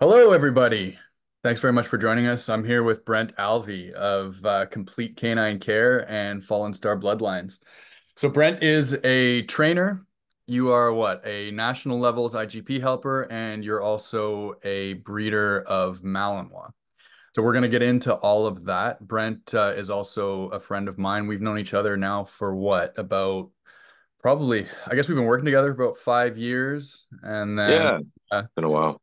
Hello, everybody. Thanks very much for joining us. I'm here with Brent Alvey of uh, Complete K9 Care and Fallen Star Bloodlines. So, Brent is a trainer. You are what? A national levels IGP helper, and you're also a breeder of Malinois. So, we're going to get into all of that. Brent uh, is also a friend of mine. We've known each other now for what? About probably, I guess we've been working together about five years. And then Yeah, uh, been a while.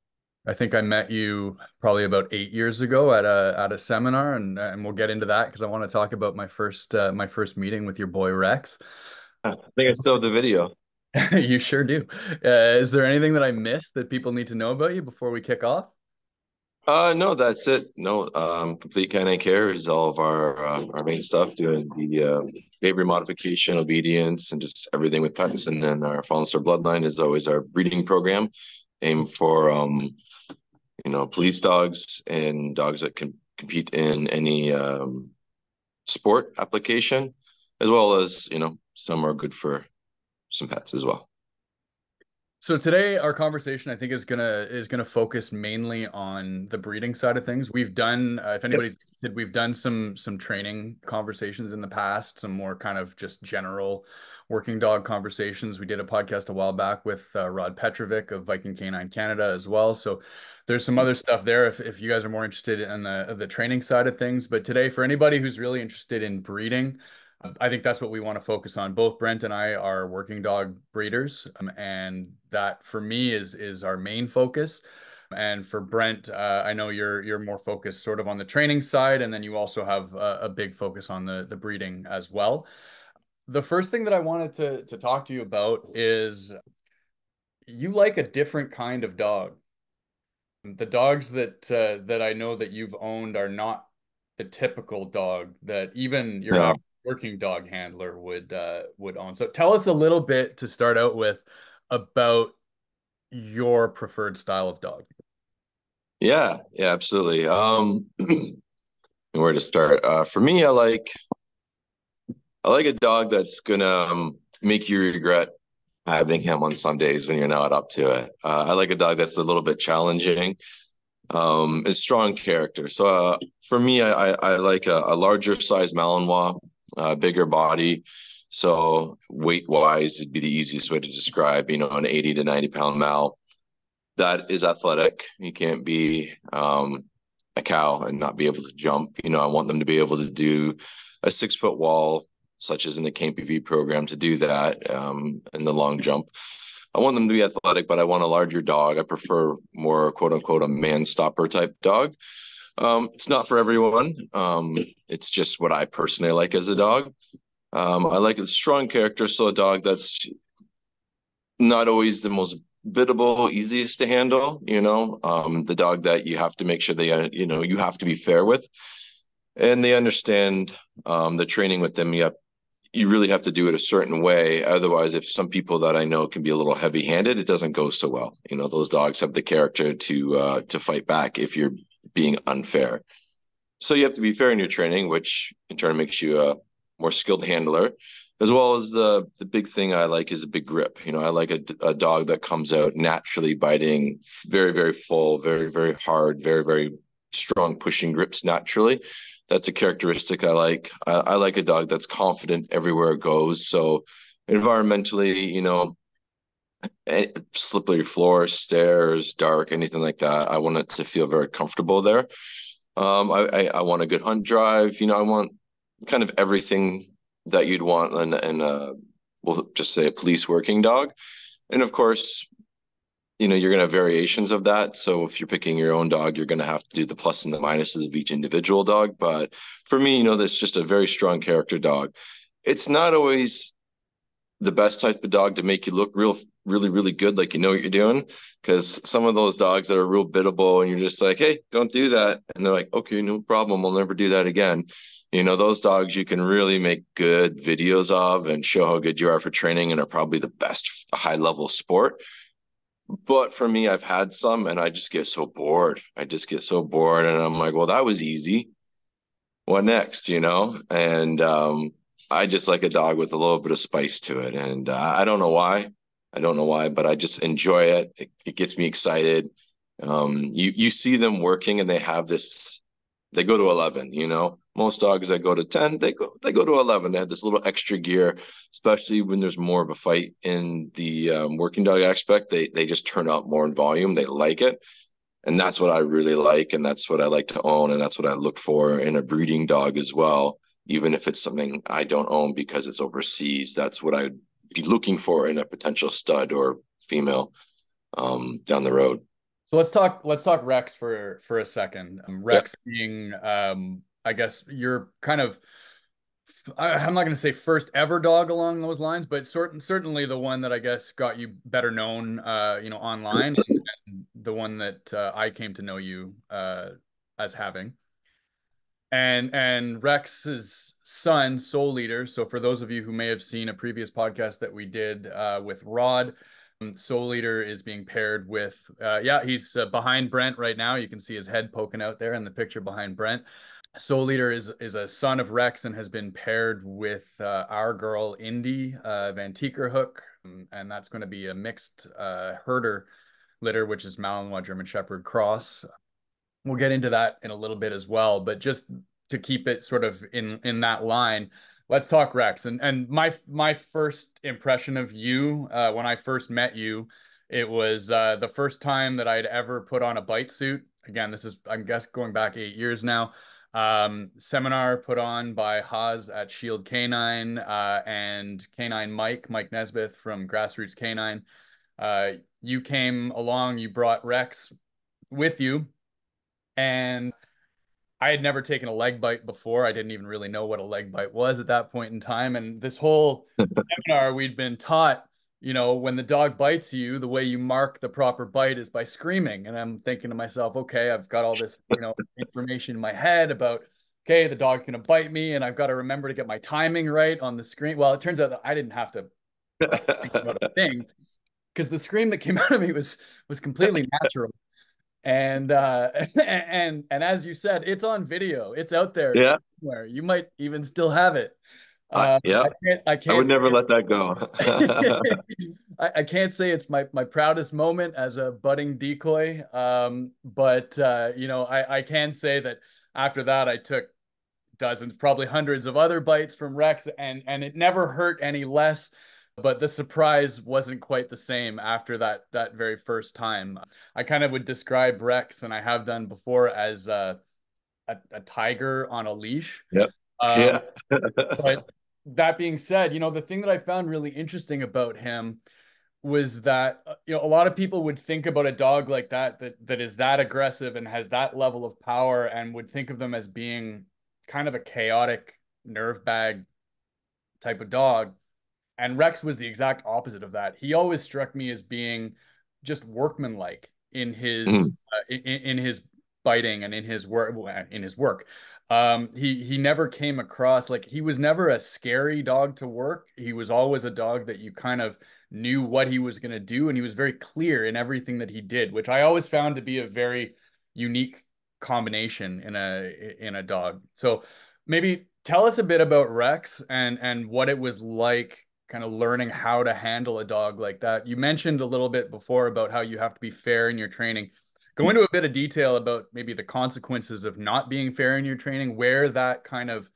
I think I met you probably about eight years ago at a at a seminar, and and we'll get into that because I want to talk about my first uh, my first meeting with your boy Rex. I think I still have the video. You sure do. Uh, is there anything that I missed that people need to know about you before we kick off? Uh, no, that's it. No, um, complete canine care is all of our uh, our main stuff, doing the uh, behavior modification, obedience, and just everything with pets. And then our Fallen Star Bloodline is always our breeding program, aimed for um, you know, police dogs and dogs that can compete in any um, sport application, as well as you know, some are good for some pets as well. So today our conversation I think is gonna is gonna focus mainly on the breeding side of things. We've done uh, if anybody's interested, we've done some some training conversations in the past, some more kind of just general working dog conversations. We did a podcast a while back with uh, Rod Petrovic of Viking Canine Canada as well. So there's some other stuff there if if you guys are more interested in the the training side of things. But today for anybody who's really interested in breeding, I think that's what we want to focus on. Both Brent and I are working dog breeders, um, and that for me is is our main focus. And for Brent, uh, I know you're you're more focused sort of on the training side, and then you also have a, a big focus on the the breeding as well. The first thing that I wanted to to talk to you about is you like a different kind of dog. The dogs that uh, that I know that you've owned are not the typical dog that even your average working dog handler would uh, would own. So tell us a little bit to start out with about your preferred style of dog. Yeah, yeah, absolutely. Um, where to start? Uh, for me, I like I like a dog that's gonna um, make you regret having him on some days when you're not up to it. Uh, I like a dog that's a little bit challenging, um, is strong character. So uh, for me, I, I, I like a, a, larger size Malinois, a bigger body. So weight wise, it'd be the easiest way to describe, you know, an 80 to 90 pound Mal that is athletic. You can't be um, a cow and not be able to jump. You know, I want them to be able to do a six foot wall, such as in the KNPV program, to do that um, in the long jump. I want them to be athletic, but I want a larger dog. I prefer more quote unquote a man stopper type dog. Um, it's not for everyone. Um, it's just what I personally like as a dog. Um, I like a strong character, so a dog that's not always the most biddable, easiest to handle. You know, um, the dog that you have to make sure they, you know, you have to be fair with, and they understand um, the training with them. You have, you really have to do it a certain way. Otherwise, if some people that I know can be a little heavy-handed, it doesn't go so well. You know, those dogs have the character to uh, to fight back if you're being unfair. So you have to be fair in your training, which in turn makes you a more skilled handler as well as the the big thing I like is a big grip. You know, I like a, a dog that comes out naturally biting, very very full, very very hard, very very strong pushing grips naturally. That's a characteristic I like. I, I like a dog that's confident everywhere it goes. So environmentally, you know, slippery floor, stairs, dark, anything like that. I want it to feel very comfortable there. Um, I, I, I want a good hunt drive. You know, I want kind of everything that you'd want in, in a we'll just say a police working dog and of course you know you're going to have variations of that. So if you're picking your own dog you're going to have to do the plus and the minuses of each individual dog. But for me you know that's just a very strong character dog. It's not always the best type of dog to make you look real really really good like you know what you're doing because some of those dogs that are real biddable and you're just like hey don't do that. And they're like okay no problem. I'll never do that again. You know those dogs you can really make good videos of and show how good you are for training and are probably the best high level sport but for me i've had some and i just get so bored. I just get so bored and i'm like well that was easy. What next? You know? And um, i just like a dog with a little bit of spice to it. And uh, i don't know why. I don't know why but i just enjoy it. it it gets me excited. Um, you you see them working and they have this they go to 11 you know? Most dogs that go to 10 they go they go to 11 they have this little extra gear especially when there's more of a fight in the um, working dog aspect they they just turn up more in volume. They like it. And that's what i really like and that's what i like to own and that's what i look for in a breeding dog as well even if it's something i don't own because it's overseas. That's what i'd be looking for in a potential stud or female um, down the road so let's talk. Let's talk Rex for for a second. Um, Rex being, um, I guess, you're kind of. I, am not going to say first ever dog along those lines, but certain certainly the one that I guess got you better known, uh, you know, online, and, and the one that uh, I came to know you uh, as having. And and Rex's son, Soul Eater. So for those of you who may have seen a previous podcast that we did uh, with Rod, Soul Eater is being paired with, uh, yeah, he's uh, behind Brent right now. You can see his head poking out there in the picture behind Brent. Soul Eater is is a son of Rex and has been paired with uh, our girl Indy uh, Van Tiekerhoek, um, and that's going to be a mixed uh, herder litter, which is Malinois German Shepherd cross. We'll get into that in a little bit as well, but just to keep it sort of in in that line, let's talk Rex. And and my my first impression of you uh, when I first met you, it was uh, the first time that I'd ever put on a bite suit. Again, this is I'm guess going back eight years now. Um, seminar put on by Haas at Shield Canine uh, and Canine Mike Mike Nesbitt from Grassroots Canine. Uh, you came along. You brought Rex with you, and I had never taken a leg bite before. I didn't even really know what a leg bite was at that point in time. And this whole seminar, we'd been taught, you know, when the dog bites you, the way you mark the proper bite is by screaming. And I'm thinking to myself, okay, I've got all this, you know, information in my head about, okay, the dog's going to bite me. And I've got to remember to get my timing right on the screen. Well, it turns out that I didn't have to think about a thing because the scream that came out of me was was completely natural and uh and and as you said it's on video. It's out there yeah. somewhere. You might even still have it. Uh, yeah. I can't, I can't I would never let that go. I, I, can't say it's my my proudest moment as a budding decoy. Um but uh you know I I can say that after that I took dozens probably hundreds of other bites from Rex and and it never hurt any less but the surprise wasn't quite the same after that that very first time. I kind of would describe Rex, and I have done before, as a, a, a tiger on a leash. Yep. Um, yeah. but that being said, you know the thing that I found really interesting about him was that uh, you know a lot of people would think about a dog like that that that is that aggressive and has that level of power and would think of them as being kind of a chaotic nerve bag type of dog and Rex was the exact opposite of that. He always struck me as being just workmanlike in his mm. uh, in, in, his biting and in his work in his work. Um, he he never came across like he was never a scary dog to work. He was always a dog that you kind of knew what he was going to do, and he was very clear in everything that he did, which I always found to be a very unique combination in a in a dog. So maybe tell us a bit about Rex and and what it was like kind of learning how to handle a dog like that. You mentioned a little bit before about how you have to be fair in your training. Go into a bit of detail about maybe the consequences of not being fair in your training, where that kind of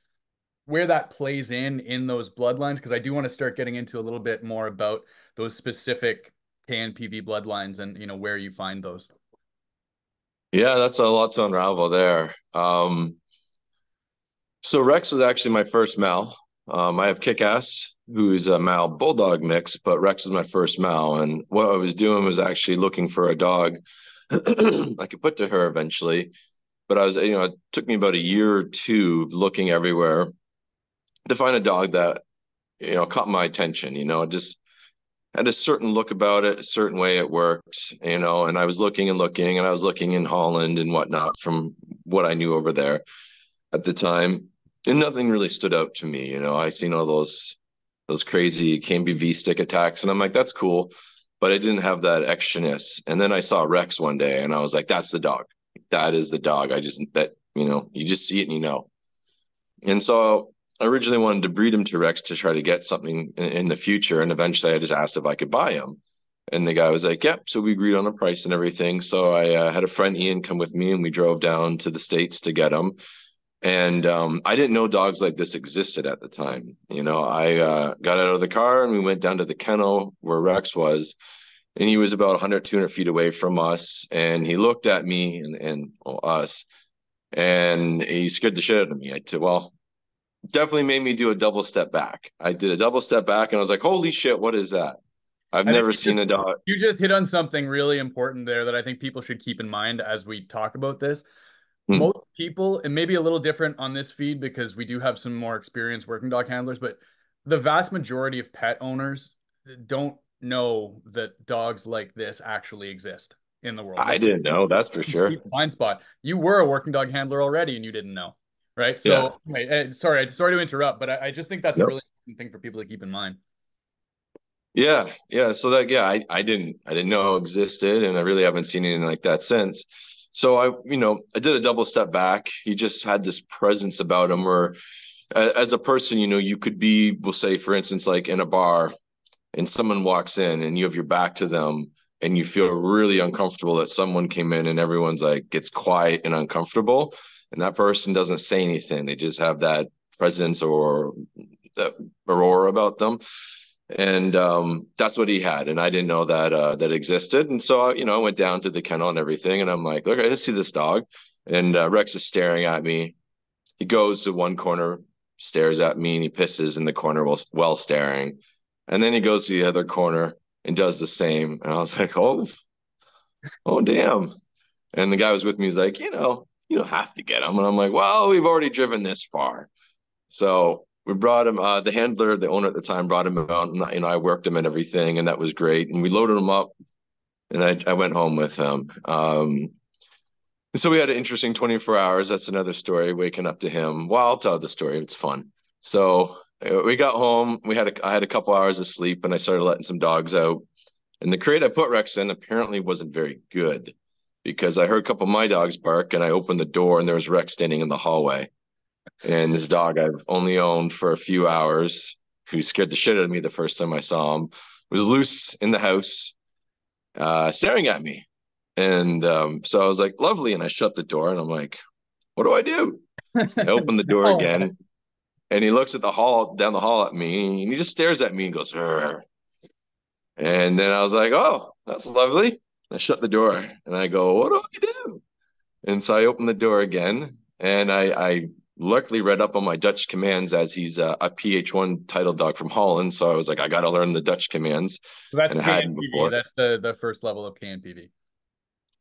where that plays in in those bloodlines because I do want to start getting into a little bit more about those specific KNPV bloodlines and you know where you find those. Yeah, that's a lot to unravel there. Um, so Rex was actually my first Mal. Um, I have Kick Ass, who's a Mal Bulldog mix, but Rex is my first Mal. And what I was doing was actually looking for a dog I could put to her eventually. But I was, you know, it took me about a year or two looking everywhere to find a dog that, you know, caught my attention. You know, just had a certain look about it, a certain way it worked, you know. And I was looking and looking, and I was looking in Holland and whatnot from what I knew over there at the time and nothing really stood out to me. You know, I seen all those those crazy KNPV stick attacks, and I'm like, that's cool, but I didn't have that extraness. And then I saw Rex one day, and I was like, that's the dog. That is the dog. I just that you know, you just see it and you know. And so I originally wanted to breed him to Rex to try to get something in, in the future, and eventually I just asked if I could buy him. And the guy was like, "Yep." So we agreed on a price and everything. So I uh, had a friend Ian come with me, and we drove down to the states to get him. And um, I didn't know dogs like this existed at the time. You know, I uh, got out of the car and we went down to the kennel where Rex was, and he was about 100, 200 feet away from us. And he looked at me and, and well, us, and he scared the shit out of me. I said, "Well, definitely made me do a double step back. I did a double step back, and I was like, "Holy shit, what is that?" I've I never seen just, a dog. You just hit on something really important there that I think people should keep in mind as we talk about this. Hmm. Most people, and maybe a little different on this feed because we do have some more experienced working dog handlers, but the vast majority of pet owners don't know that dogs like this actually exist in the world. I didn't know, that's for sure. Blind spot. You were a working dog handler already and you didn't know. Right. So, yeah. anyway, sorry, sorry to interrupt, but I, I just think that's yep. a really important thing for people to keep in mind. Yeah, yeah. So that yeah, I, I didn't I didn't know existed and I really haven't seen anything like that since. So I, you know, I did a double step back. He just had this presence about him where as a person, you know, you could be, we'll say, for instance, like in a bar and someone walks in and you have your back to them and you feel really uncomfortable that someone came in and everyone's like gets quiet and uncomfortable and that person doesn't say anything. They just have that presence or that aurora about them and um, that's what he had and i didn't know that uh, that existed. And so you know i went down to the kennel and everything and i'm like look i see this dog. And uh, rex is staring at me. He goes to one corner stares at me and he pisses in the corner while, while staring. And then he goes to the other corner and does the same. And i was like oh oh damn. And the guy was with me he's like you know you don't have to get him. And i'm like well we've already driven this far. So we brought him uh, the handler the owner at the time brought him out and you know i worked him and everything and that was great. And we loaded him up and i, I went home with him. Um, so we had an interesting 24 hours. That's another story waking up to him. Well i'll tell the story. It's fun. So uh, we got home. We had a, i had a couple hours of sleep and i started letting some dogs out. And the crate i put rex in apparently wasn't very good because i heard a couple of my dogs bark and i opened the door and there was rex standing in the hallway and this dog I've only owned for a few hours, who scared the shit out of me the first time I saw him, was loose in the house, uh, staring at me. And um, so I was like, lovely. And I shut the door and I'm like, what do I do? I open the door oh, again and he looks at the hall down the hall at me and he just stares at me and goes, Rrr. and then I was like, oh, that's lovely. I shut the door and I go, what do I do? And so I open the door again and I, I luckily read up on my Dutch commands as he's a, a PH1 title dog from Holland. So I was like, I got to learn the Dutch commands. So that's KNPV. That's the, the first level of KNPV.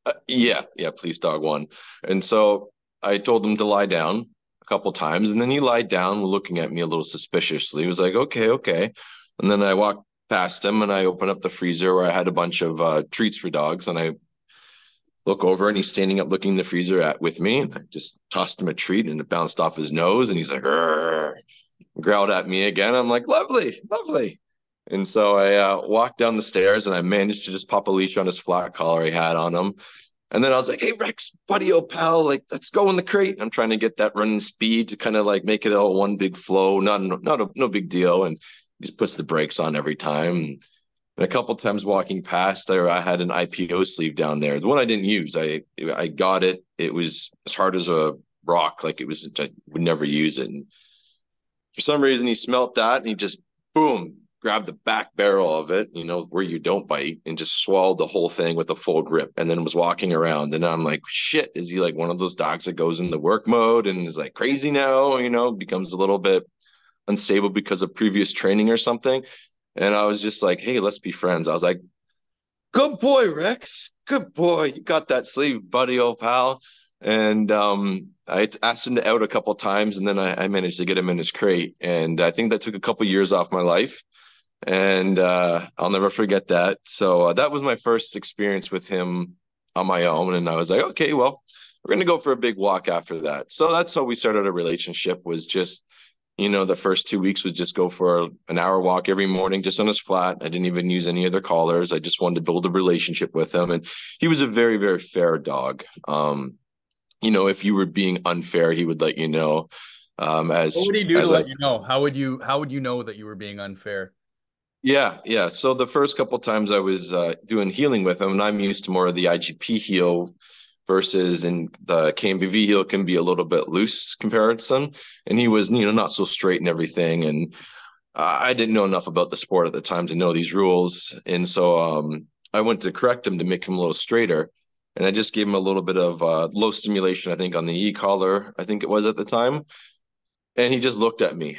Uh, yeah. Yeah. Police dog one. And so I told him to lie down a couple times and then he lied down looking at me a little suspiciously. He was like, okay, okay. And then I walked past him and I opened up the freezer where I had a bunch of uh, treats for dogs and I look over and he's standing up looking in the freezer at with me. And I just tossed him a treat and it bounced off his nose and he's like, growled at me again. I'm like, lovely, lovely. And so I uh, walked down the stairs and I managed to just pop a leash on his flat collar he had on him. And then I was like, hey, Rex, buddy, old pal, like, let's go in the crate. I'm trying to get that running speed to kind of like make it all one big flow, not, not a, no big deal. And he just puts the brakes on every time. And a couple times walking past there, I had an IPO sleeve down there. The one I didn't use, I I got it. It was as hard as a rock, like it was. I would never use it. And for some reason, he smelt that and he just boom grabbed the back barrel of it, you know, where you don't bite, and just swallowed the whole thing with a full grip, and then was walking around. And I'm like, shit, is he like one of those dogs that goes into work mode and is like crazy now? You know, becomes a little bit unstable because of previous training or something. And I was just like, hey, let's be friends. I was like, good boy, Rex. Good boy. You got that sleeve, buddy, old pal. And um, I asked him to out a couple times, and then I, I, managed to get him in his crate. And I think that took a couple years off my life, and uh, I'll never forget that. So uh, that was my first experience with him on my own, and I was like, okay, well, we're gonna go for a big walk after that. So that's how we started a relationship. Was just you know, the first two weeks was just go for an hour walk every morning, just on his flat. I didn't even use any other collars. I just wanted to build a relationship with him. And he was a very, very fair dog. Um, you know, if you were being unfair, he would let you know. Um, as what would he do to let you know? How would you how would you know that you were being unfair? Yeah, yeah. So the first couple times I was uh, doing heeling with him, and I'm used to more of the IGP heel versus in the KNPV heel can be a little bit loose comparison, and he was you know not so straight and everything, and I didn't know enough about the sport at the time to know these rules, and so um, I went to correct him to make him a little straighter, and I just gave him a little bit of uh, low stimulation, I think on the e collar, I think it was at the time, and he just looked at me,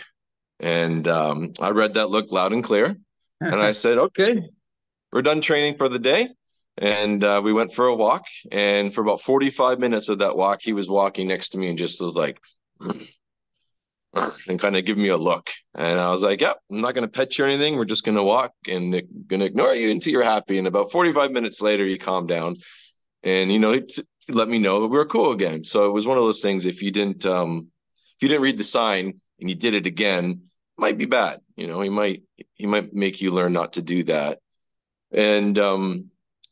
and um, I read that look loud and clear. And I said, okay, we're done training for the day. And uh, we went for a walk. And for about 45 minutes of that walk, he was walking next to me and just was like, and kind of give me a look. And I was like, yep, I'm not going to pet you or anything. We're just going to walk and going to ignore you until you're happy. And about 45 minutes later, he calmed down and, you know, he let me know that we were cool again. So it was one of those things. If you didn't, um, if you didn't read the sign and you did it again, might be bad. You know, he might he might make you learn not to do that. And um,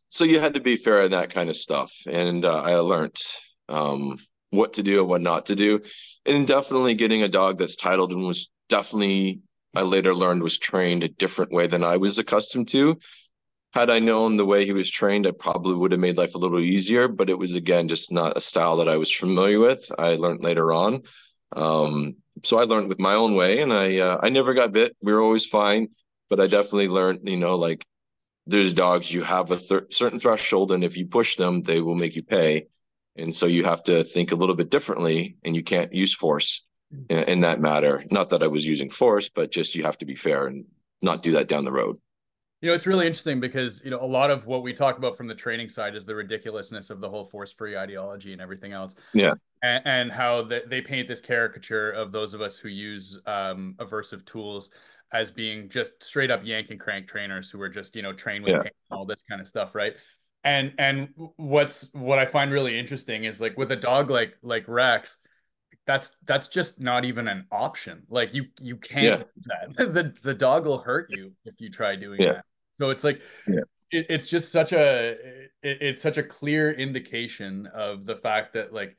so you had to be fair in that kind of stuff. And uh, I learned um, what to do and what not to do. And definitely getting a dog that's titled and was definitely I later learned was trained a different way than I was accustomed to. Had I known the way he was trained, I probably would have made life a little easier. But it was again just not a style that I was familiar with. I learned later on. Um, so I learned with my own way, and I uh, I never got bit. We were always fine, but I definitely learned, you know, like there's dogs you have a th- certain threshold, and if you push them, they will make you pay, and so you have to think a little bit differently, and you can't use force in, in that matter. Not that I was using force, but just you have to be fair and not do that down the road. You know, it's really interesting because, you know, a lot of what we talk about from the training side is the ridiculousness of the whole force free ideology and everything else. Yeah. And, and how the, they paint this caricature of those of us who use um, aversive tools as being just straight up yank and crank trainers who are just, you know, trained with yeah. all this kind of stuff. Right. And, and what's, what I find really interesting is like with a dog like, like Rex, that's that's just not even an option. Like you you can't yeah. that. the the dog will hurt you if you try doing yeah. that. So it's like yeah. it, it's just such a it, it's such a clear indication of the fact that like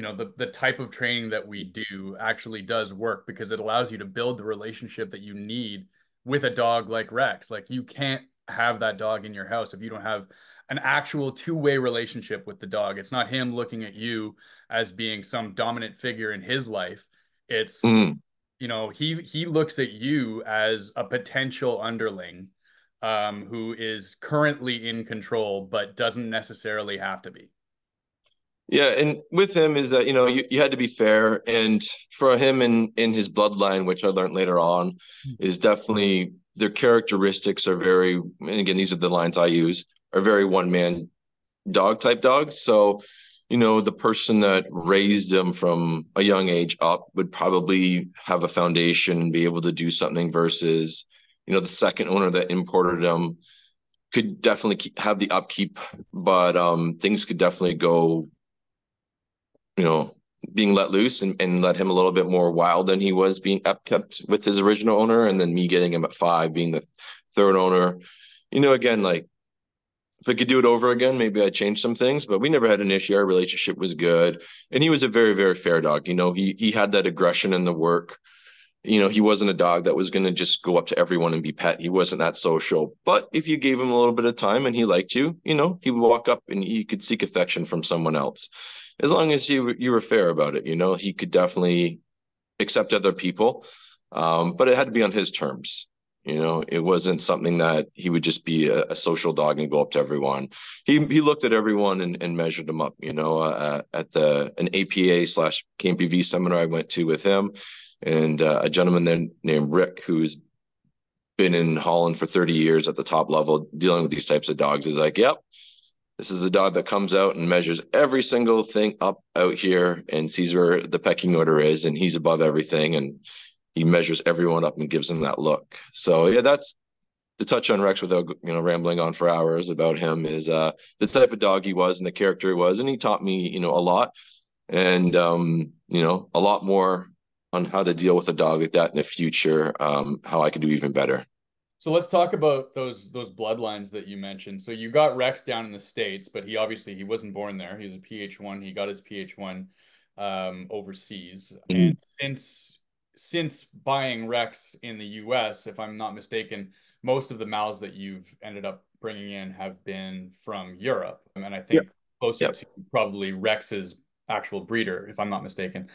you know the the type of training that we do actually does work because it allows you to build the relationship that you need with a dog like Rex. Like you can't have that dog in your house if you don't have an actual two-way relationship with the dog. It's not him looking at you as being some dominant figure in his life. It's mm. you know, he he looks at you as a potential underling um, who is currently in control but doesn't necessarily have to be. Yeah, and with him is that you know you, you had to be fair, and for him in in his bloodline, which I learned later on, hmm. is definitely their characteristics are very. And again, these are the lines I use are very one man dog type dogs. So, you know, the person that raised them from a young age up would probably have a foundation and be able to do something versus, you know, the second owner that imported them could definitely keep, have the upkeep, but um, things could definitely go, you know, being let loose and, and let him a little bit more wild than he was being upkept with his original owner. And then me getting him at five, being the third owner, you know, again, like if I could do it over again, maybe I'd change some things, but we never had an issue. Our relationship was good. And he was a very, very fair dog. You know, he he had that aggression in the work. You know, he wasn't a dog that was gonna just go up to everyone and be pet. He wasn't that social. But if you gave him a little bit of time and he liked you, you know, he would walk up and he could seek affection from someone else. As long as you you were fair about it, you know, he could definitely accept other people. Um, but it had to be on his terms. You know, it wasn't something that he would just be a, a, social dog and go up to everyone. He he looked at everyone and, and measured them up. You know, uh, at the an APA slash KNPV seminar I went to with him, and uh, a gentleman then named Rick, who's been in Holland for 30 years at the top level dealing with these types of dogs, is like, yep, this is a dog that comes out and measures every single thing up out here and sees where the pecking order is, and he's above everything. And he measures everyone up and gives them that look. So yeah, that's the touch on Rex without you know rambling on for hours about him is uh the type of dog he was and the character he was, and he taught me you know a lot and um you know a lot more on how to deal with a dog like that in the future, um how I could do even better. So let's talk about those those bloodlines that you mentioned. So you got Rex down in the states, but he obviously he wasn't born there. He was a PH1. He got his PH1 um, overseas, mm-hmm. and since since buying Rex in the US, if I'm not mistaken, most of the Mals that you've ended up bringing in have been from Europe. And I think yep. closer yep. to probably Rex's actual breeder, if I'm not mistaken.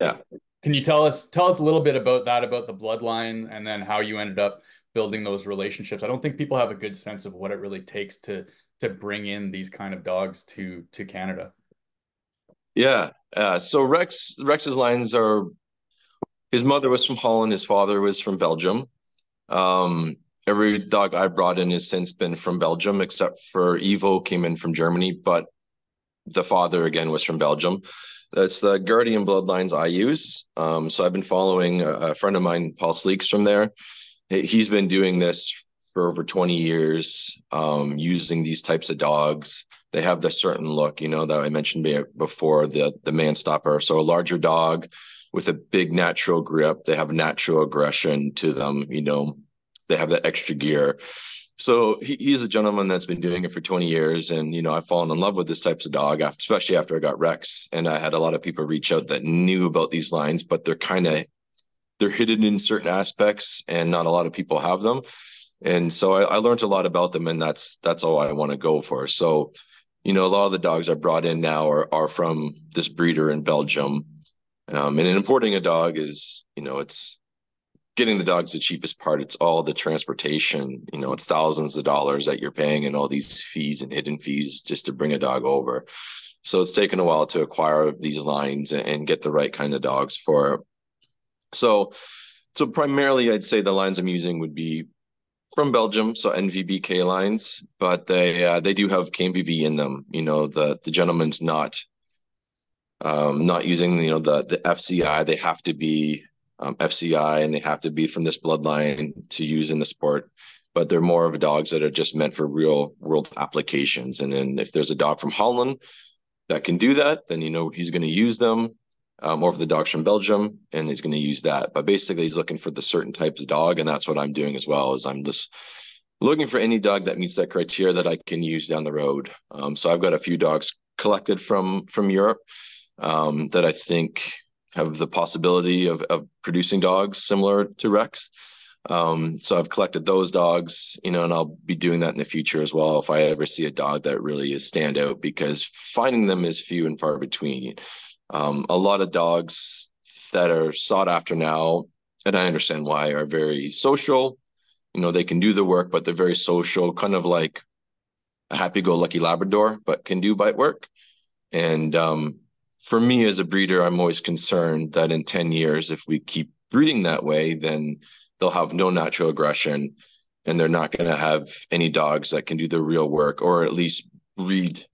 Yeah. Can you tell us tell us a little bit about that, about the bloodline, and then how you ended up building those relationships? I don't think people have a good sense of what it really takes to to bring in these kind of dogs to to Canada. Yeah. Uh, so Rex Rex's lines are his mother was from Holland, his father was from Belgium. Um, every dog I brought in has since been from Belgium, except for Evo came in from Germany, but the father again was from Belgium. That's the Guardian bloodlines I use. Um, so I've been following a, a, friend of mine, Paul Sleeks, from there. He's been doing this for over 20 years, um, using these types of dogs. They have the certain look, you know, that I mentioned before, the the man stopper. So a larger dog with a big natural grip. They have natural aggression to them, you know, they have that extra gear. So he, he's a gentleman that's been doing it for 20 years. And, you know, I've fallen in love with this types of dog, especially after I got Rex. And I had a lot of people reach out that knew about these lines, but they're kind of, they're hidden in certain aspects and not a lot of people have them. And so I, I learned a lot about them and that's, that's all I want to go for. So, you know, a lot of the dogs I brought in now are, are from this breeder in Belgium. Um, and importing a dog is, you know, it's, getting the dog's the cheapest part. It's all the transportation. You know, it's thousands of dollars that you're paying and all these fees and hidden fees just to bring a dog over. So it's taken a while to acquire these lines and get the right kind of dogs for. So, so primarily, I'd say the lines I'm using would be from Belgium, so NVBK lines, but they uh, they do have KNPV in them. You know, the the gentleman's not um, not using you know the the FCI. They have to be um, FCI and they have to be from this bloodline to use in the sport. But they're more of dogs that are just meant for real world applications. And then if there's a dog from Holland that can do that, then you know he's going to use them. Um, or for the dogs from Belgium, and he's going to use that. But basically, he's looking for the certain types of dog, and that's what I'm doing as well. Is I'm just looking for any dog that meets that criteria that I can use down the road. Um, so I've got a few dogs collected from from Europe um, that I think have the possibility of, of producing dogs similar to Rex. Um, so I've collected those dogs, you know, and I'll be doing that in the future as well if I ever see a dog that really is standout because finding them is few and far between. Um, a lot of dogs that are sought after now, and I understand why, are very social. You know, they can do the work, but they're very social, kind of like a happy-go-lucky Labrador, but can do bite work. And um, for me as a breeder, I'm always concerned that in 10 years, if we keep breeding that way, then they'll have no natural aggression and they're not going to have any dogs that can do the real work or at least breed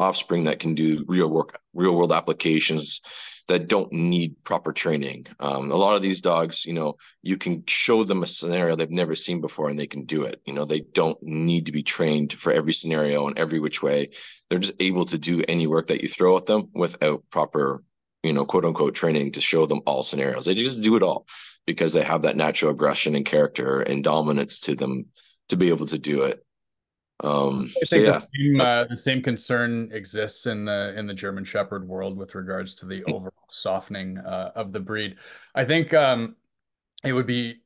offspring that can do real work, real world applications that don't need proper training. Um, a lot of these dogs, you know, you can show them a scenario they've never seen before and they can do it. You know, they don't need to be trained for every scenario and every which way. They're just able to do any work that you throw at them without proper, you know, quote unquote training to show them all scenarios. They just do it all because they have that natural aggression and character and dominance to them to be able to do it. Um, I think so, yeah. the, same, uh, the same concern exists in the in the German Shepherd world with regards to the overall softening uh, of the breed. I think um, it would be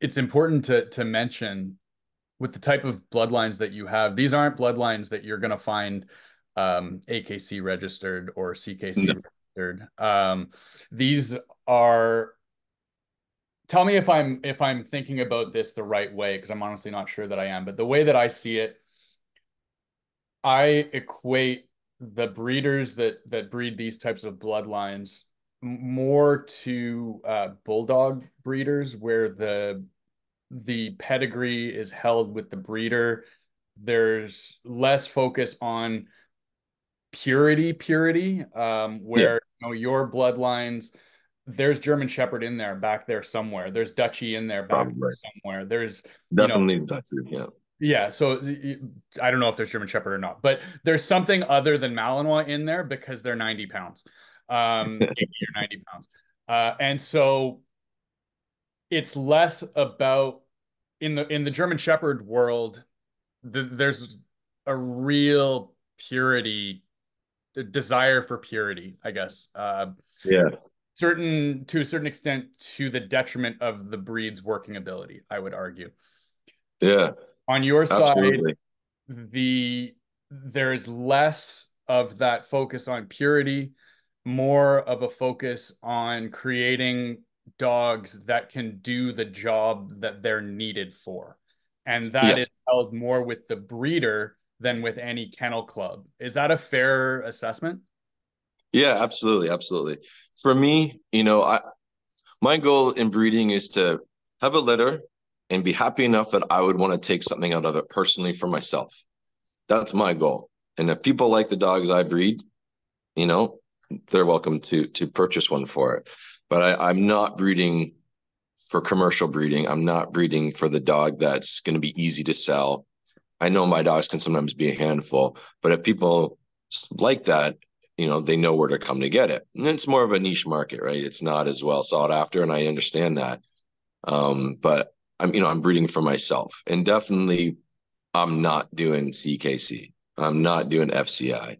it's important to to mention with the type of bloodlines that you have. These aren't bloodlines that you're going to find um, AKC registered or CKC no. registered. Um, these are tell me if i'm if i'm thinking about this the right way because i'm honestly not sure that i am but the way that i see it I equate the breeders that that breed these types of bloodlines more to uh, bulldog breeders where the the pedigree is held with the breeder. There's less focus on purity purity um, where yeah. you know your bloodlines there's german shepherd in there back there somewhere. There's dutchy in there back there somewhere. There's definitely you know, dutchy yeah yeah, so I don't know if there's German Shepherd or not, but there's something other than Malinois in there because they're 90 pounds, um, 80 or 90 pounds. Uh, and so it's less about in the in the German Shepherd world, the, there's a real purity, desire for purity, I guess. Uh, yeah. certain to a certain extent to the detriment of the breed's working ability, I would argue. Yeah. On your Absolutely. side, the there is less of that focus on purity, more of a focus on creating dogs that can do the job that they're needed for. And that yes. is held more with the breeder than with any kennel club. Is that a fair assessment? Yeah, absolutely, absolutely. For me, you know, I my goal in breeding is to have a litter and be happy enough that I would want to take something out of it personally for myself. That's my goal. And if people like the dogs I breed, you know, they're welcome to to purchase one for it. But I, I'm not breeding for commercial breeding. I'm not breeding for the dog that's going to be easy to sell. I know my dogs can sometimes be a handful, but if people like that, you know, they know where to come to get it. And it's more of a niche market, right? It's not as well sought after, and I understand that. Um, but I'm, you know, I'm breeding for myself, and definitely, I'm not doing CKC. I'm not doing FCI.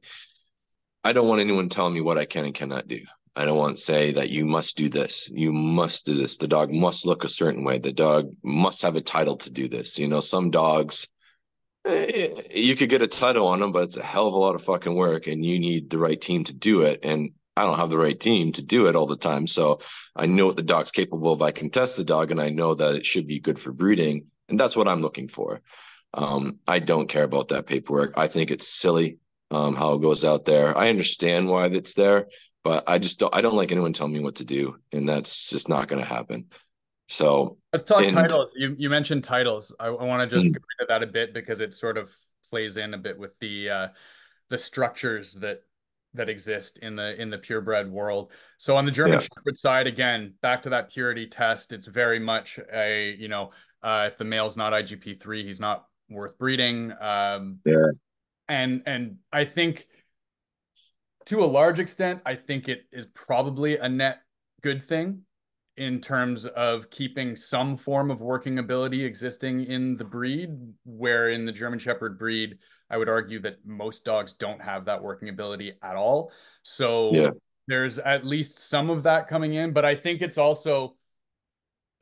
I don't want anyone telling me what I can and cannot do. I don't want to say that you must do this. You must do this. The dog must look a certain way. The dog must have a title to do this. You know, some dogs, eh, you could get a title on them, but it's a hell of a lot of fucking work, and you need the right team to do it. And I don't have the right team to do it all the time. So I know what the dog's capable of. I can test the dog, and I know that it should be good for breeding, and that's what I'm looking for. Um, I don't care about that paperwork. I think it's silly um, how it goes out there. I understand why it's there, but I just don't I don't like anyone telling me what to do, and that's just not going to happen. So let's talk and, titles. You you mentioned titles. I, I want to just mm-hmm. get into that a bit because it sort of plays in a bit with the uh, the structures that that exist in the in the purebred world. So on the German yeah. Shepherd side, again, back to that purity test, it's very much a you know uh, if the male's not IGP three, he's not worth breeding. Um, yeah, and and I think to a large extent, I think it is probably a net good thing in terms of keeping some form of working ability existing in the breed, where in the German Shepherd breed, I would argue that most dogs don't have that working ability at all. So yeah. there's at least some of that coming in, but I think it's also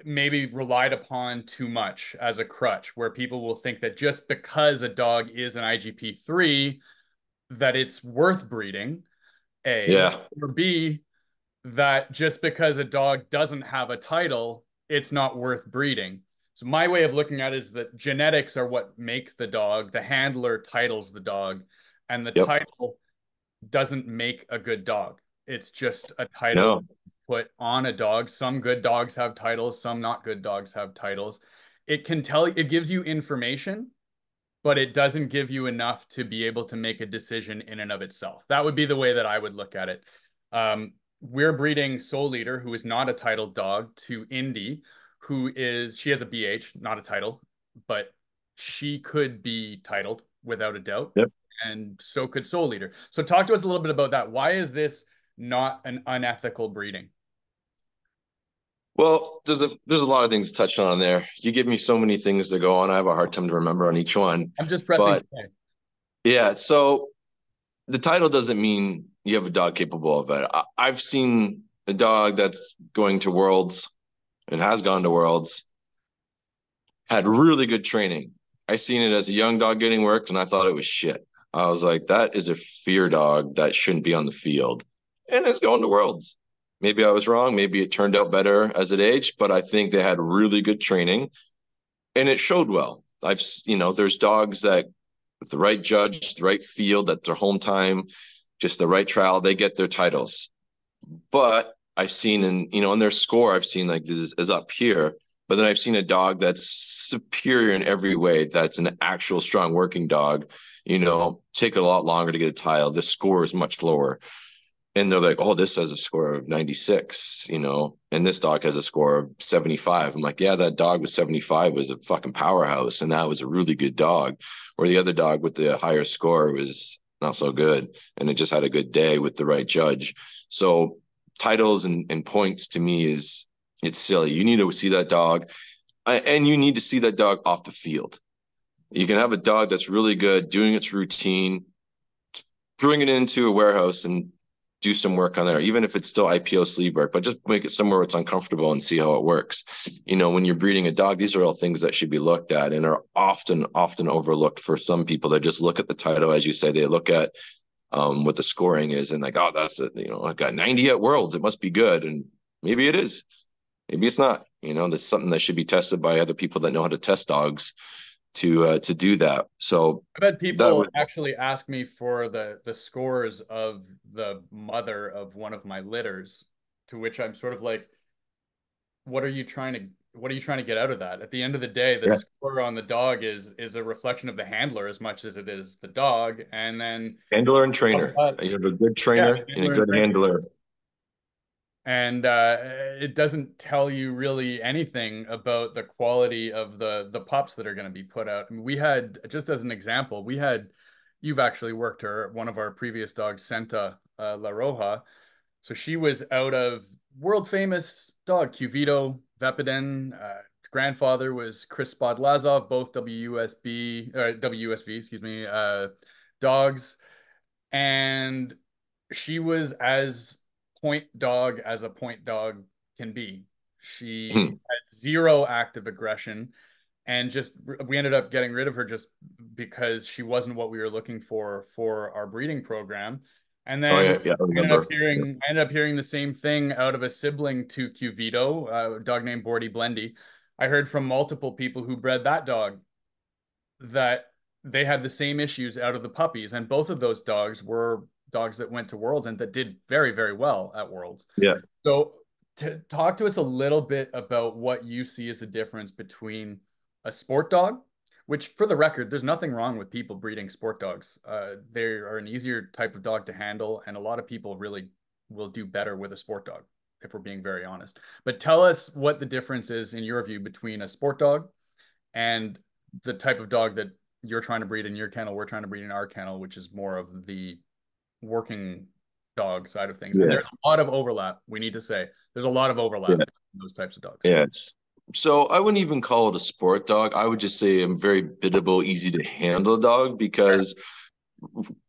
maybe relied upon too much as a crutch, where people will think that just because a dog is an IGP3, that it's worth breeding a. Yeah. Or B, that just because a dog doesn't have a title, it's not worth breeding. So my way of looking at it is that genetics are what makes the dog. The handler titles the dog, and the yep. title doesn't make a good dog. It's just a title no. put on a dog. Some good dogs have titles, some not good dogs have titles. It can tell it gives you information, but it doesn't give you enough to be able to make a decision in and of itself. That would be the way that I would look at it. Um, we're breeding Soul Eater, who is not a titled dog, to Indy, who is she has a BH, not a title, but she could be titled without a doubt. Yep. And so could Soul Eater. So talk to us a little bit about that. Why is this not an unethical breeding? Well, there's a there's a lot of things to touch on there. You give me so many things to go on. I have a hard time to remember on each one. I'm just pressing. But, yeah, so the title doesn't mean you have a dog capable of it. I, I've seen a dog that's going to worlds and has gone to worlds had really good training. I seen it as a young dog getting worked, and I thought it was shit. I was like, that is a fear dog that shouldn't be on the field, and it's going to worlds. Maybe I was wrong. Maybe it turned out better as it aged, but I think they had really good training and it showed well. I've, you know, there's dogs that with the right judge, the right field at their home time, just the right trial, they get their titles. But I've seen in, you know, in their score, I've seen like this is up here, but then I've seen a dog that's superior in every way. That's an actual strong working dog, you know, take a lot longer to get a tile. The score is much lower and they're like, oh, this has a score of 96, you know, and this dog has a score of 75. I'm like, yeah, that dog with 75 was a fucking powerhouse, and that was a really good dog. Or the other dog with the higher score was not so good, and it just had a good day with the right judge. So titles and, and points to me is it's silly. You need to see that dog, and you need to see that dog off the field. You can have a dog that's really good doing its routine, bring it into a warehouse and do some work on there, even if it's still IPO sleeve work, but just make it somewhere it's uncomfortable and see how it works. You know, when you're breeding a dog, these are all things that should be looked at and are often, often overlooked for some people that just look at the title, as you say, they look at um, what the scoring is and like, oh, that's it. You know, I got 90 at Worlds. It must be good. And maybe it is. Maybe it's not. You know, that's something that should be tested by other people that know how to test dogs to uh, to do that. So I've had people would... actually ask me for the the scores of the mother of one of my litters, to which I'm sort of like, what are you trying to what are you trying to get out of that? At the end of the day, the yeah. score on the dog is is a reflection of the handler as much as it is the dog, and then handler and trainer. Uh, you have a good trainer yeah, and a good handler and uh, it doesn't tell you really anything about the quality of the the pups that are going to be put out. I mean, we had just as an example, we had you've actually worked her one of our previous dogs, Senta uh, La Roja. So she was out of world famous dog Qvito Vepiden. Uh, grandfather was Chris Spodlazov, both WUSB uh, WUSV, excuse me, uh, dogs, and she was as point dog as a point dog can be. She hmm. had zero active aggression and just we ended up getting rid of her just because she wasn't what we were looking for for our breeding program. And then oh, yeah, yeah, I, ended up hearing, yeah. I ended up hearing the same thing out of a sibling to Qvito, a dog named Bordy Blendy. I heard from multiple people who bred that dog that they had the same issues out of the puppies, and both of those dogs were dogs that went to Worlds and that did very, very well at Worlds. Yeah. So to talk to us a little bit about what you see as the difference between a sport dog, which for the record, there's nothing wrong with people breeding sport dogs. Uh, they are an easier type of dog to handle, and a lot of people really will do better with a sport dog, if we're being very honest. But tell us what the difference is in your view between a sport dog and the type of dog that you're trying to breed in your kennel, we're trying to breed in our kennel, which is more of the working dog side of things. Yeah. And there's a lot of overlap. We need to say there's a lot of overlap yeah. in those types of dogs. Yeah, so I wouldn't even call it a sport dog. I would just say I'm very biddable, easy to handle dog because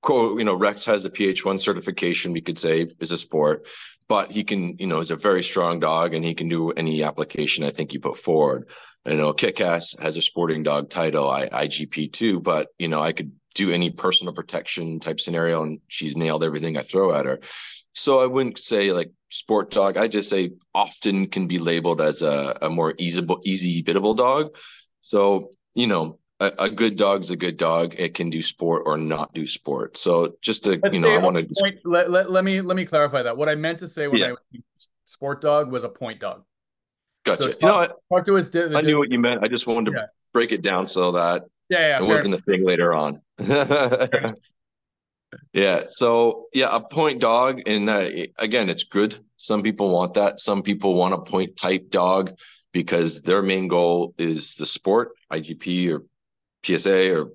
quote, you know, Rex has a PH1 certification, we could say is a sport, but he can, you know, is a very strong dog and he can do any application I think you put forward. I know Kickass has a sporting dog title, I IGP too, but you know, I could do any personal protection type scenario and she's nailed everything I throw at her. So I wouldn't say like sport dog. I just say often can be labeled as a, a more easy easy biddable dog. So, you know, a, a, good dog's a good dog. It can do sport or not do sport. So just to, Let's you know, I want to let, let, let me let me clarify that. What I meant to say when yeah. I was sport dog was a point dog. Gotcha. So talk, you know what? Talk to us. I knew what you meant. I just wanted to yeah. break it down so that yeah, yeah, it wasn't a thing later on. yeah. So yeah, a point dog, and uh, again, it's good. Some people want that. Some people want a point type dog because their main goal is the sport, IGP or PSA or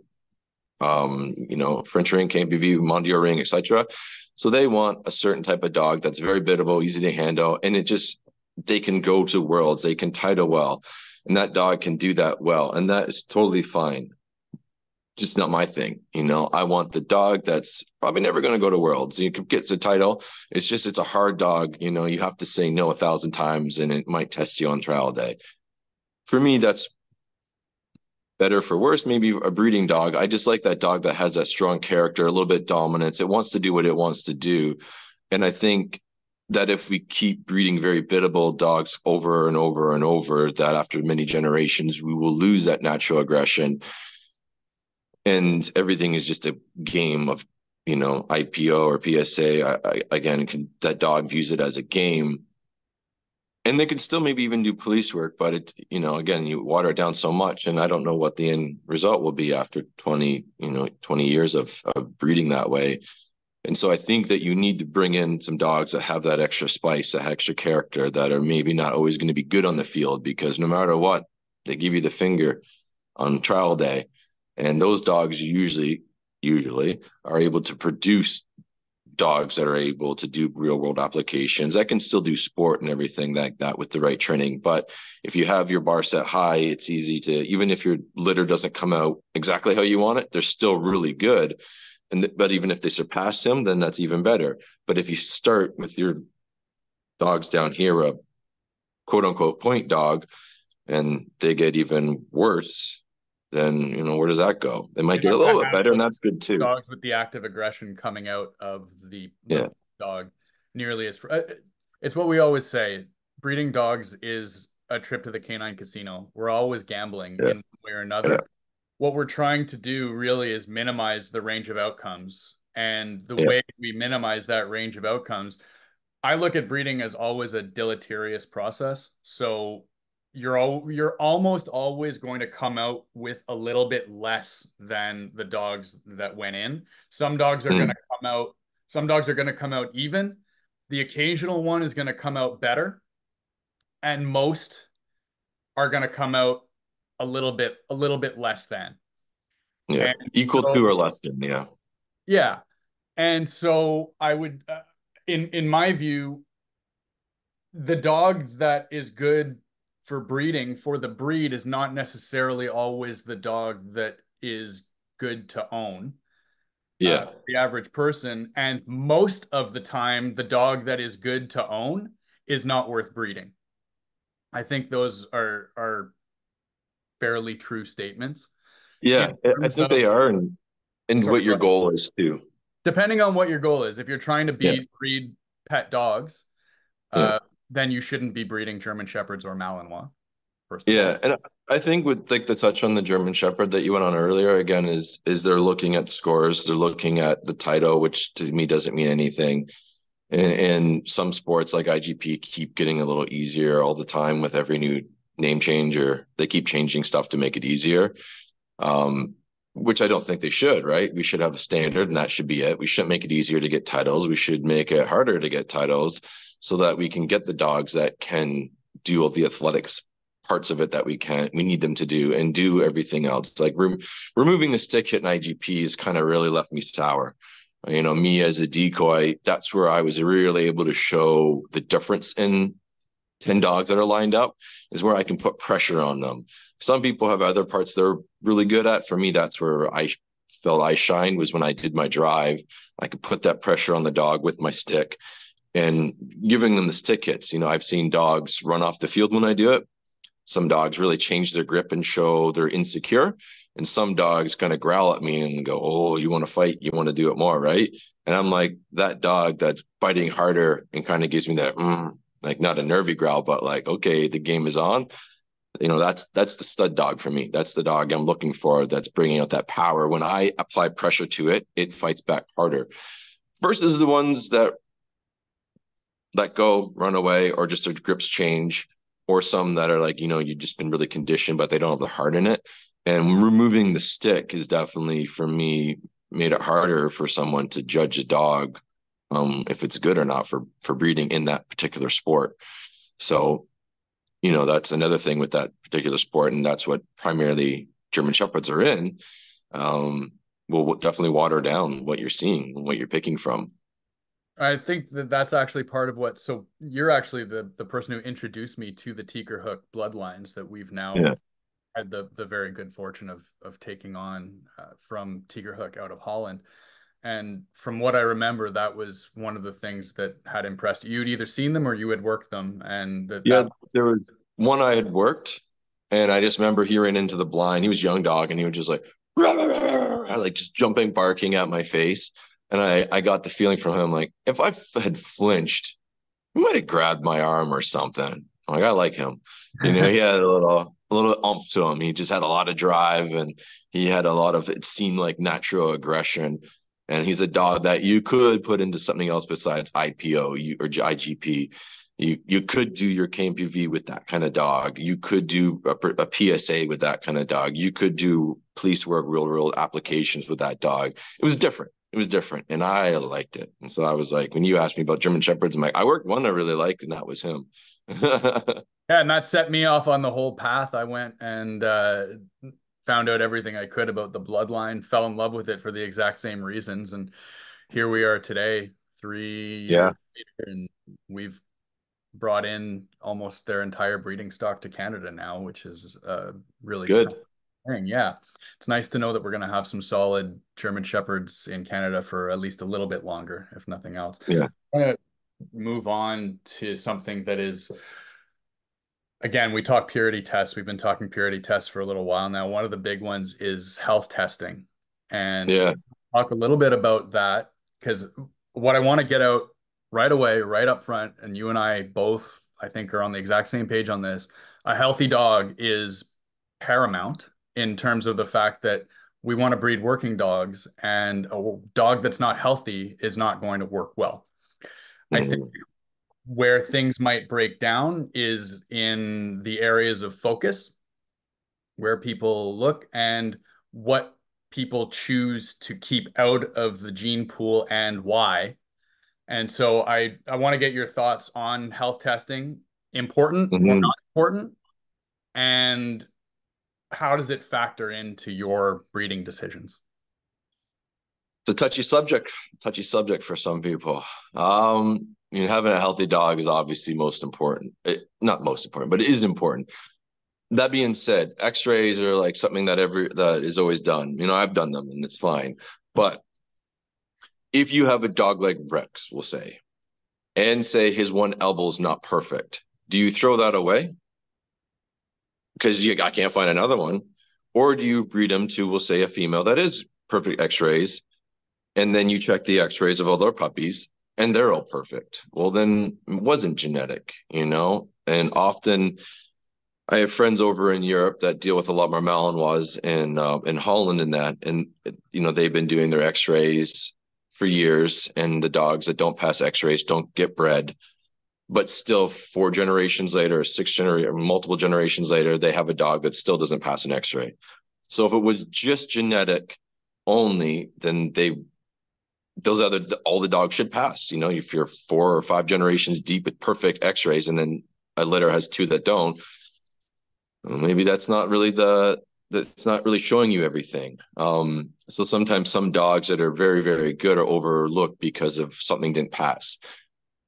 um, you know French ring, KNPV, Mondial ring, etc. So they want a certain type of dog that's very biddable, easy to handle, and it just they can go to worlds, they can title well, and that dog can do that well, and that is totally fine just not my thing. You know, I want the dog that's probably never going to go to worlds. You get the title. It's just, it's a hard dog. You know, you have to say no a thousand times and it might test you on trial day. For me, that's better for worse. Maybe a breeding dog. I just like that dog that has that strong character, a little bit dominance. It wants to do what it wants to do. And I think that if we keep breeding very biddable dogs over and over and over, that after many generations, we will lose that natural aggression and everything is just a game of you know IPO or PSA. I, I, again, can, that dog views it as a game, and they can still maybe even do police work, but it you know again you water it down so much, and I don't know what the end result will be after twenty you know twenty years of of breeding that way. And so I think that you need to bring in some dogs that have that extra spice, that extra character, that are maybe not always going to be good on the field because no matter what, they give you the finger on trial day and those dogs usually usually are able to produce dogs that are able to do real world applications that can still do sport and everything like that with the right training but if you have your bar set high it's easy to even if your litter doesn't come out exactly how you want it they're still really good and th- but even if they surpass him, then that's even better. But if you start with your dogs down here, a quote unquote point dog, and they get even worse, then you know where does that go? They might get a little bit better, and that's good too. Dogs with the active aggression coming out of the, Yeah. dog nearly as uh, it's what we always say. Breeding dogs is a trip to the canine casino. We're always gambling Yeah. in one way or another. Yeah. What we're trying to do really is minimize the range of outcomes. And the way we minimize that range of outcomes, I look at breeding as always a deleterious process. So you're all you're almost always going to come out with a little bit less than the dogs that went in. Some dogs are Hmm. going to come out some dogs are going to come out even. The occasional one is going to come out better. And most are going to come out a little bit a little bit less than. Yeah, And equal so- to or less than. Yeah, Yeah. And so I would uh, in in my view the dog that is good for breeding for the breed is not necessarily always the dog that is good to own. yeah, uh, the average person and most of the time the dog that is good to own is not worth breeding. I think those are are fairly true statements. yeah. I- think of- they are, and and what your goal is too. depending on what your goal is. If you're trying to be Yeah. breed pet dogs, Yeah. Then you shouldn't be breeding German Shepherds or Malinois. Yeah, and I think with like the touch on the German Shepherd that you went on earlier again is is they're looking at scores, they're looking at the title, which to me doesn't mean anything. And, and some sports like IGP keep getting a little easier all the time with every new name change, or they keep changing stuff to make it easier. Um, which I don't think they should, right? We should have a standard, and that should be it. We shouldn't make it easier to get titles. We should make it harder to get titles so that we can get the dogs that can do all the athletics parts of it that we can we need them to do and do everything else. Like rem- removing the stick hit in igp has kind of really left me sour. You know me as a decoy that's where i was really able to show the difference in 10 dogs that are lined up is where i can put pressure on them. Some people have other parts they're really good at. For me that's where i felt i shined was when i did my drive. I could put that pressure on the dog with my stick and giving them the stick hits. You know i've seen dogs run off the field when i do it. Some dogs really change their grip and show they're insecure and some dogs kind of growl at me and go oh you want to fight? You want to do it more right? And i'm like that dog that's biting harder and kind of gives me that mm, like not a nervy growl but like okay the game is on. You know that's that's the stud dog for me. That's the dog i'm looking for that's bringing out that power. When i apply pressure to it it fights back harder. Versus the ones that let go run away or just their grips change or some that are like you know you've just been really conditioned but they don't have the heart in it. And removing the stick is definitely for me made it harder for someone to judge a dog um, if it's good or not for for breeding in that particular sport. So you know that's another thing with that particular sport and that's what primarily german shepherds are in. Um, will definitely water down what you're seeing and what you're picking from I think that that's actually part of what. So you're actually the the person who introduced me to the Tiekerhook bloodlines that we've now Yeah. had the the very good fortune of of taking on uh, from Tiekerhook out of Holland. And from what I remember, that was one of the things that had impressed you. You'd either seen them or you had worked them, and that, Yeah, that there was one I had worked, and I just remember hearing into the blind. He was young dog, and he was just like, "Rah, rah, rah, rah, rah," like just jumping, barking at my face. And I, I got the feeling from him, like if I f- had flinched, he might have grabbed my arm or something. I'm like I like him, you know. He had a little, a little umph to him. He just had a lot of drive, and he had a lot of it seemed like natural aggression. And he's a dog that you could put into something else besides IPO you, or IGP. You you could do your KNPV with that kind of dog. You could do a, a PSA with that kind of dog. You could do police work, real world applications with that dog. It was different. It was different, and I liked it. And so I was like, when you asked me about German Shepherds, I'm like, I worked one I really liked, and that was him. Yeah, and that set me off on the whole path. I went and uh, found out everything I could about the bloodline, fell in love with it for the exact same reasons, and here we are today, three Yeah. years later, and we've brought in almost their entire breeding stock to Canada now, which is uh, really good. Yeah, it's nice to know that we're going to have some solid German Shepherds in Canada for at least a little bit longer, if nothing else. Yeah. I'm going to move on to something that is, again, we talk purity tests. We've been talking purity tests for a little while now. One of the big ones is health testing. And yeah. talk a little bit about that because what I want to get out right away, right up front, and you and I both, I think, are on the exact same page on this. A healthy dog is paramount in terms of the fact that we want to breed working dogs, and a dog that's not healthy is not going to work well. Mm-hmm. I think where things might break down is in the areas of focus, where people look and what people choose to keep out of the gene pool and why. And so I I want to get your thoughts on health testing, important mm-hmm. or not important, and how does it factor into your breeding decisions? It's a touchy subject, touchy subject for some people. Um, I mean, having a healthy dog is obviously most important. It, not most important, but it is important. That being said, X-rays are like something that every that is always done. You know, I've done them and it's fine. But if you have a dog like Rex, we'll say, and say his one elbow is not perfect, do you throw that away? Because you I can't find another one, or do you breed them to, we'll say, a female that is perfect X-rays, and then you check the X-rays of all their puppies, and they're all perfect. Well, then it wasn't genetic, you know. And often, I have friends over in Europe that deal with a lot more Malinois in uh, in Holland and that, and you know they've been doing their X-rays for years, and the dogs that don't pass X-rays don't get bred but still four generations later, six generation, or multiple generations later, they have a dog that still doesn't pass an X-ray. So if it was just genetic only, then they those other all the dogs should pass. You know, if you're four or five generations deep with perfect X-rays, and then a litter has two that don't, maybe that's not really the that's not really showing you everything. Um, so sometimes some dogs that are very very good are overlooked because of something didn't pass,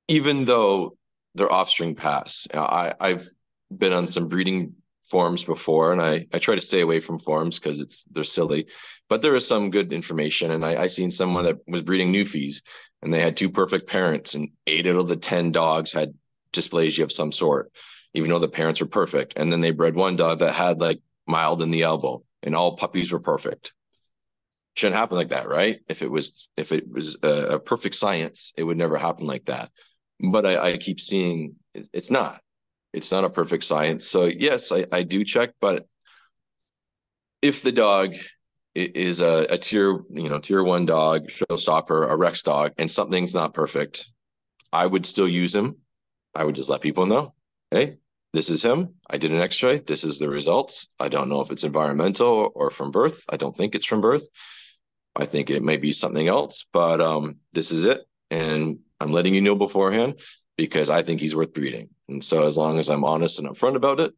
even though their offspring pass. You I I've been on some breeding forums before, and I I try to stay away from forums because it's they're silly, but there is some good information. And I I seen someone that was breeding Newfies, and they had two perfect parents, and eight out of the ten dogs had dysplasia of some sort, even though the parents were perfect. And then they bred one dog that had like mild in the elbow, and all puppies were perfect. Shouldn't happen like that, right? If it was if it was a, a perfect science, it would never happen like that but I, I keep seeing it's not. It's not a perfect science. So yes, I, I do check, but if the dog is a, a tier, you know, tier one dog, showstopper, a Rex dog, and something's not perfect, I would still use him. I would just let people know, hey, this is him. I did an X-ray. This is the results. I don't know if it's environmental or from birth. I don't think it's from birth. I think it may be something else, but um, this is it. And I'm letting you know beforehand because I think he's worth breeding. And so as long as I'm honest and upfront about it,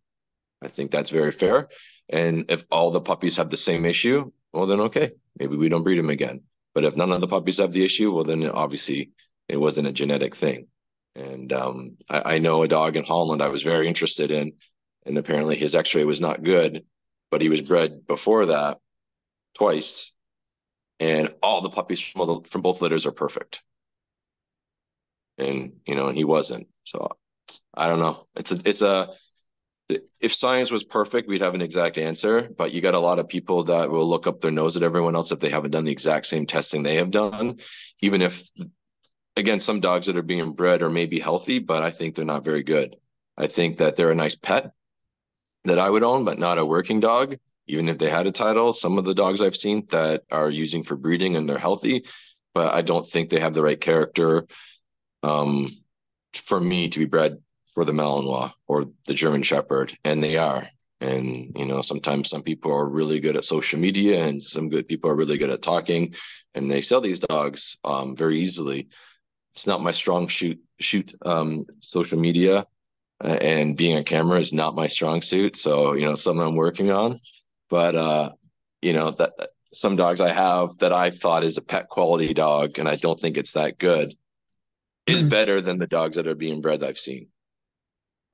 I think that's very fair. And if all the puppies have the same issue, well then okay, maybe we don't breed him again. But if none of the puppies have the issue, well then obviously it wasn't a genetic thing. And um, I, I know a dog in Holland I was very interested in, and apparently his X-ray was not good, but he was bred before that twice, and all the puppies from, from both litters are perfect and you know, and he wasn't. So I don't know. It's a it's a if science was perfect, we'd have an exact answer. But you got a lot of people that will look up their nose at everyone else if they haven't done the exact same testing they have done, even if again some dogs that are being bred are maybe healthy, but I think they're not very good. I think that they're a nice pet that I would own, but not a working dog. Even if they had a title, some of the dogs I've seen that are using for breeding and they're healthy, but I don't think they have the right character um, for me to be bred for the Malinois or the German Shepherd, and they are. And you know, sometimes some people are really good at social media, and some good people are really good at talking, and they sell these dogs um, very easily. It's not my strong shoot. Shoot um, social media, uh, and being on camera is not my strong suit. So you know, something I'm working on. But uh, you know that some dogs I have that I thought is a pet quality dog, and I don't think it's that good is better than the dogs that are being bred I've seen.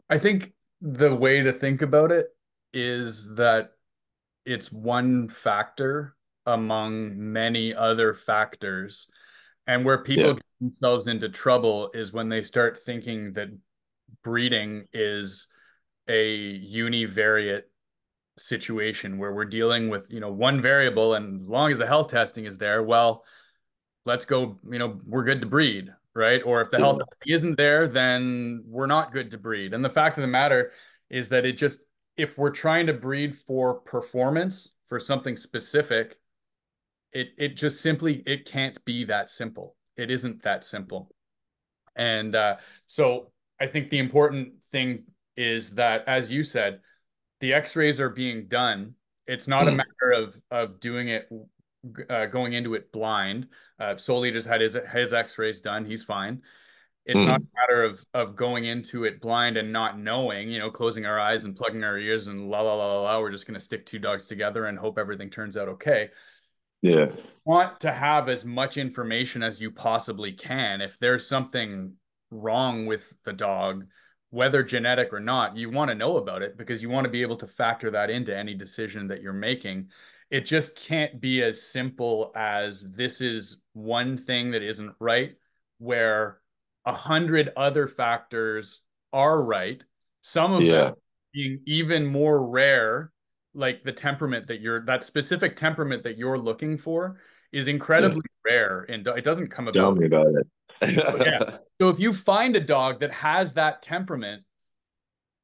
I think the way to think about it is that it's one factor among many other factors. And where people Yeah. get themselves into trouble is when they start thinking that breeding is a univariate situation where we're dealing with, you know, one variable and as long as the health testing is there, well, let's go, you know, we're good to breed, right? Or if the health isn't there, then we're not good to breed. And the fact of the matter is that it just if we're trying to breed for performance for something specific, it it just simply it can't be that simple. It isn't that simple. And uh, so I think the important thing is that, as you said, the X-rays are being done. It's not a Mm. matter of of doing it uh, going into it blind. Uh, Soul Eater's had his his X-rays done. He's fine. It's not Mm. a matter of of going into it blind and not knowing, you know, closing our eyes and plugging our ears and la la la la la. We're just going to stick two dogs together and hope everything turns out okay Yeah. want to have as much information as you possibly can. If there's something wrong with the dog, whether genetic or not, you want to know about it because you want to be able to factor that into any decision that you're making. It just can't be as simple as this is one thing that isn't right, where a hundred other factors are right. Some of Yeah. them being even more rare like the temperament that you're that specific temperament that you're looking for is incredibly mm. rare and it doesn't come about Tell me about it. Yeah. so if you find a dog that has that temperament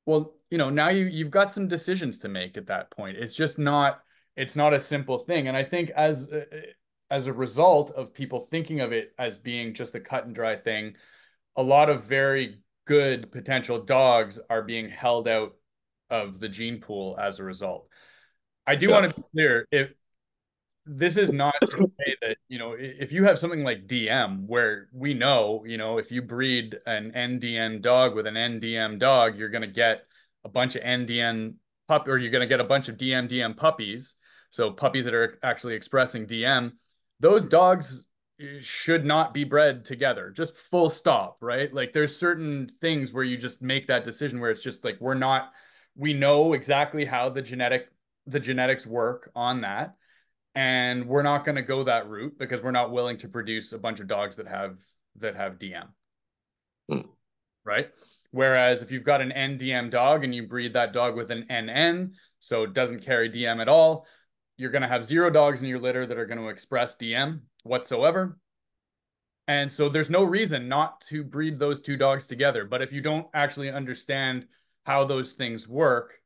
well you know now you you've got some decisions to make at that point it's just not it's not a simple thing and i think as uh, as a result of people thinking of it as being just a cut and dry thing a lot of very good potential dogs are being held out of the gene pool as a result I do Yeah. want to be clear if this is not to say that, you know, if you have something like DM where we know, you know, if you breed an NDN dog with an NDM dog, you're going to get a bunch of NDN pup or you're going to get a bunch of DM DM puppies. So puppies that are actually expressing DM, those dogs should not be bred together. Just full stop, right? Like there's certain things where you just make that decision where it's just like we're not we know exactly how the genetic the genetics work on that and we're not going to go that route because we're not willing to produce a bunch of dogs that have that have DM. Mm. Right? Whereas if you've got an NDM dog and you breed that dog with an NN, so it doesn't carry DM at all, you're going to have zero dogs in your litter that are going to express DM whatsoever. And so there's no reason not to breed those two dogs together. But if you don't actually understand how those things work,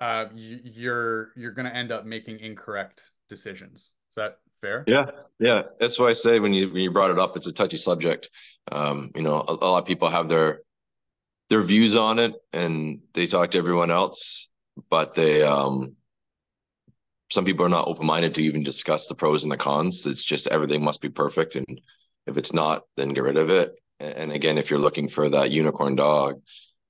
uh, you, you're you're going to end up making incorrect decisions. Is that fair? Yeah, yeah. That's why I say when you when you brought it up, it's a touchy subject. Um, you know, a, a lot of people have their their views on it, and they talk to everyone else, but they um, some people are not open minded to even discuss the pros and the cons. It's just everything must be perfect, and if it's not, then get rid of it. And again, if you're looking for that unicorn dog,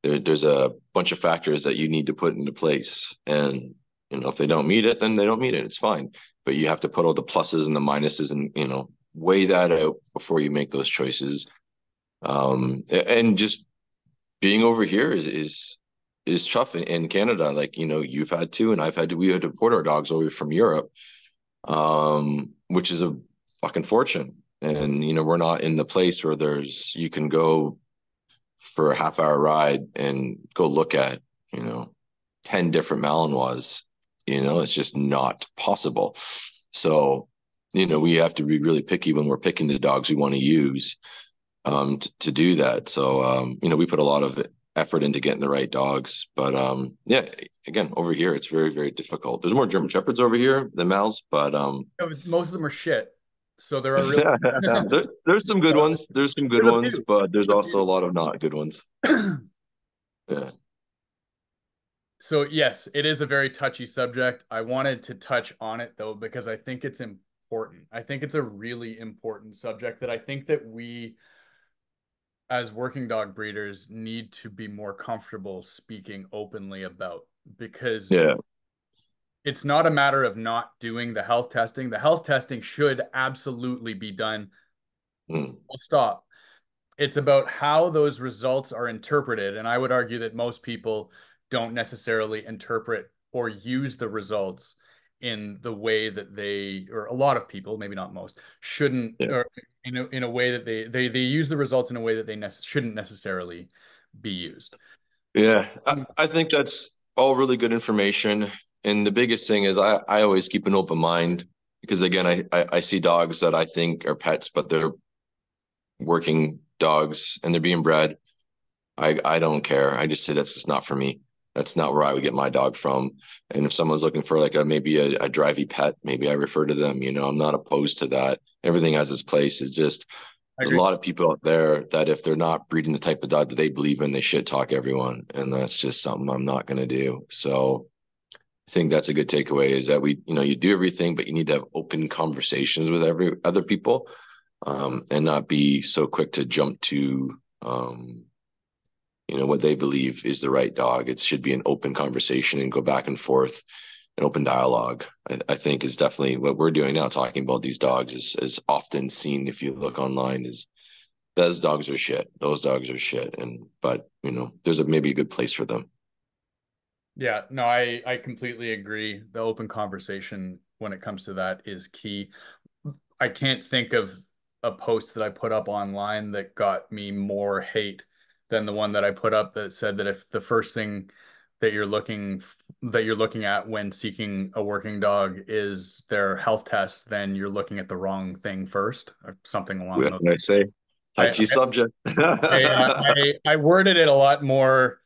there, there's a bunch of factors that you need to put into place, and you know if they don't meet it, then they don't meet it. It's fine, but you have to put all the pluses and the minuses, and you know weigh that out before you make those choices. Um, and just being over here is is is tough in, in Canada. Like you know, you've had to, and I've had to. We had to import our dogs over from Europe, um, which is a fucking fortune. And you know, we're not in the place where there's you can go for a half hour ride and go look at you know ten different Malinois. You know, it's just not possible. So you know, we have to be really picky when we're picking the dogs we want to use um, t- to do that. So, um, you know, we put a lot of effort into getting the right dogs. But um, yeah, again, over here, it's very, very difficult. There's more German Shepherds over here than Mals, but um, most of them are shit. So there are really there, there's some good ones. There's some good ones, but there's There's also a lot of not good ones. Yeah. so yes, it is a very touchy subject. I wanted to touch on it though because I think it's important. I think it's a really important subject that I think that we as working dog breeders need to be more comfortable speaking openly about because Yeah. it's not a matter of not doing the health testing. The health testing should absolutely be done. Mm. Full stop. It's about how those results are interpreted. And I would argue that most people don't necessarily interpret or use the results in the way that they or a lot of people maybe not most shouldn't yeah. or in a, in a way that they they they use the results in a way that they ne- shouldn't necessarily be used. Yeah. I, I think that's all really good information. And the biggest thing is i i always keep an open mind because again I, I i see dogs that i think are pets but they're working dogs and they're being bred. I i don't care. I just say that's just not for me that's not where I would get my dog from. And if someone's looking for like a maybe a, a drivey pet, maybe I refer to them. You know, I'm not opposed to that. Everything has its place. It's just there's a lot of people out there that if they're not breeding the type of dog that they believe in, they shit talk everyone, and that's just something I'm not going to do. So I think that's a good takeaway is that we, you know, you do everything, but you need to have open conversations with every other people, um, and not be so quick to jump to um, you know what they believe is the right dog. It should be an open conversation and go back and forth an open dialogue I, I, think is definitely what we're doing now talking about these dogs is, is often seen if you look online is those dogs are shit those dogs are shit and but you know there's a maybe a good place for them. Yeah no i i completely agree. The open conversation when it comes to that is key. I can't think of a post that i put up online that got me more hate than the one that I put up that said that if the first thing that you're looking that you're looking at when seeking a working dog is their health test, then you're looking at the wrong thing first, or something along what those. I say touchy I, subject. I, I, I, worded it a lot more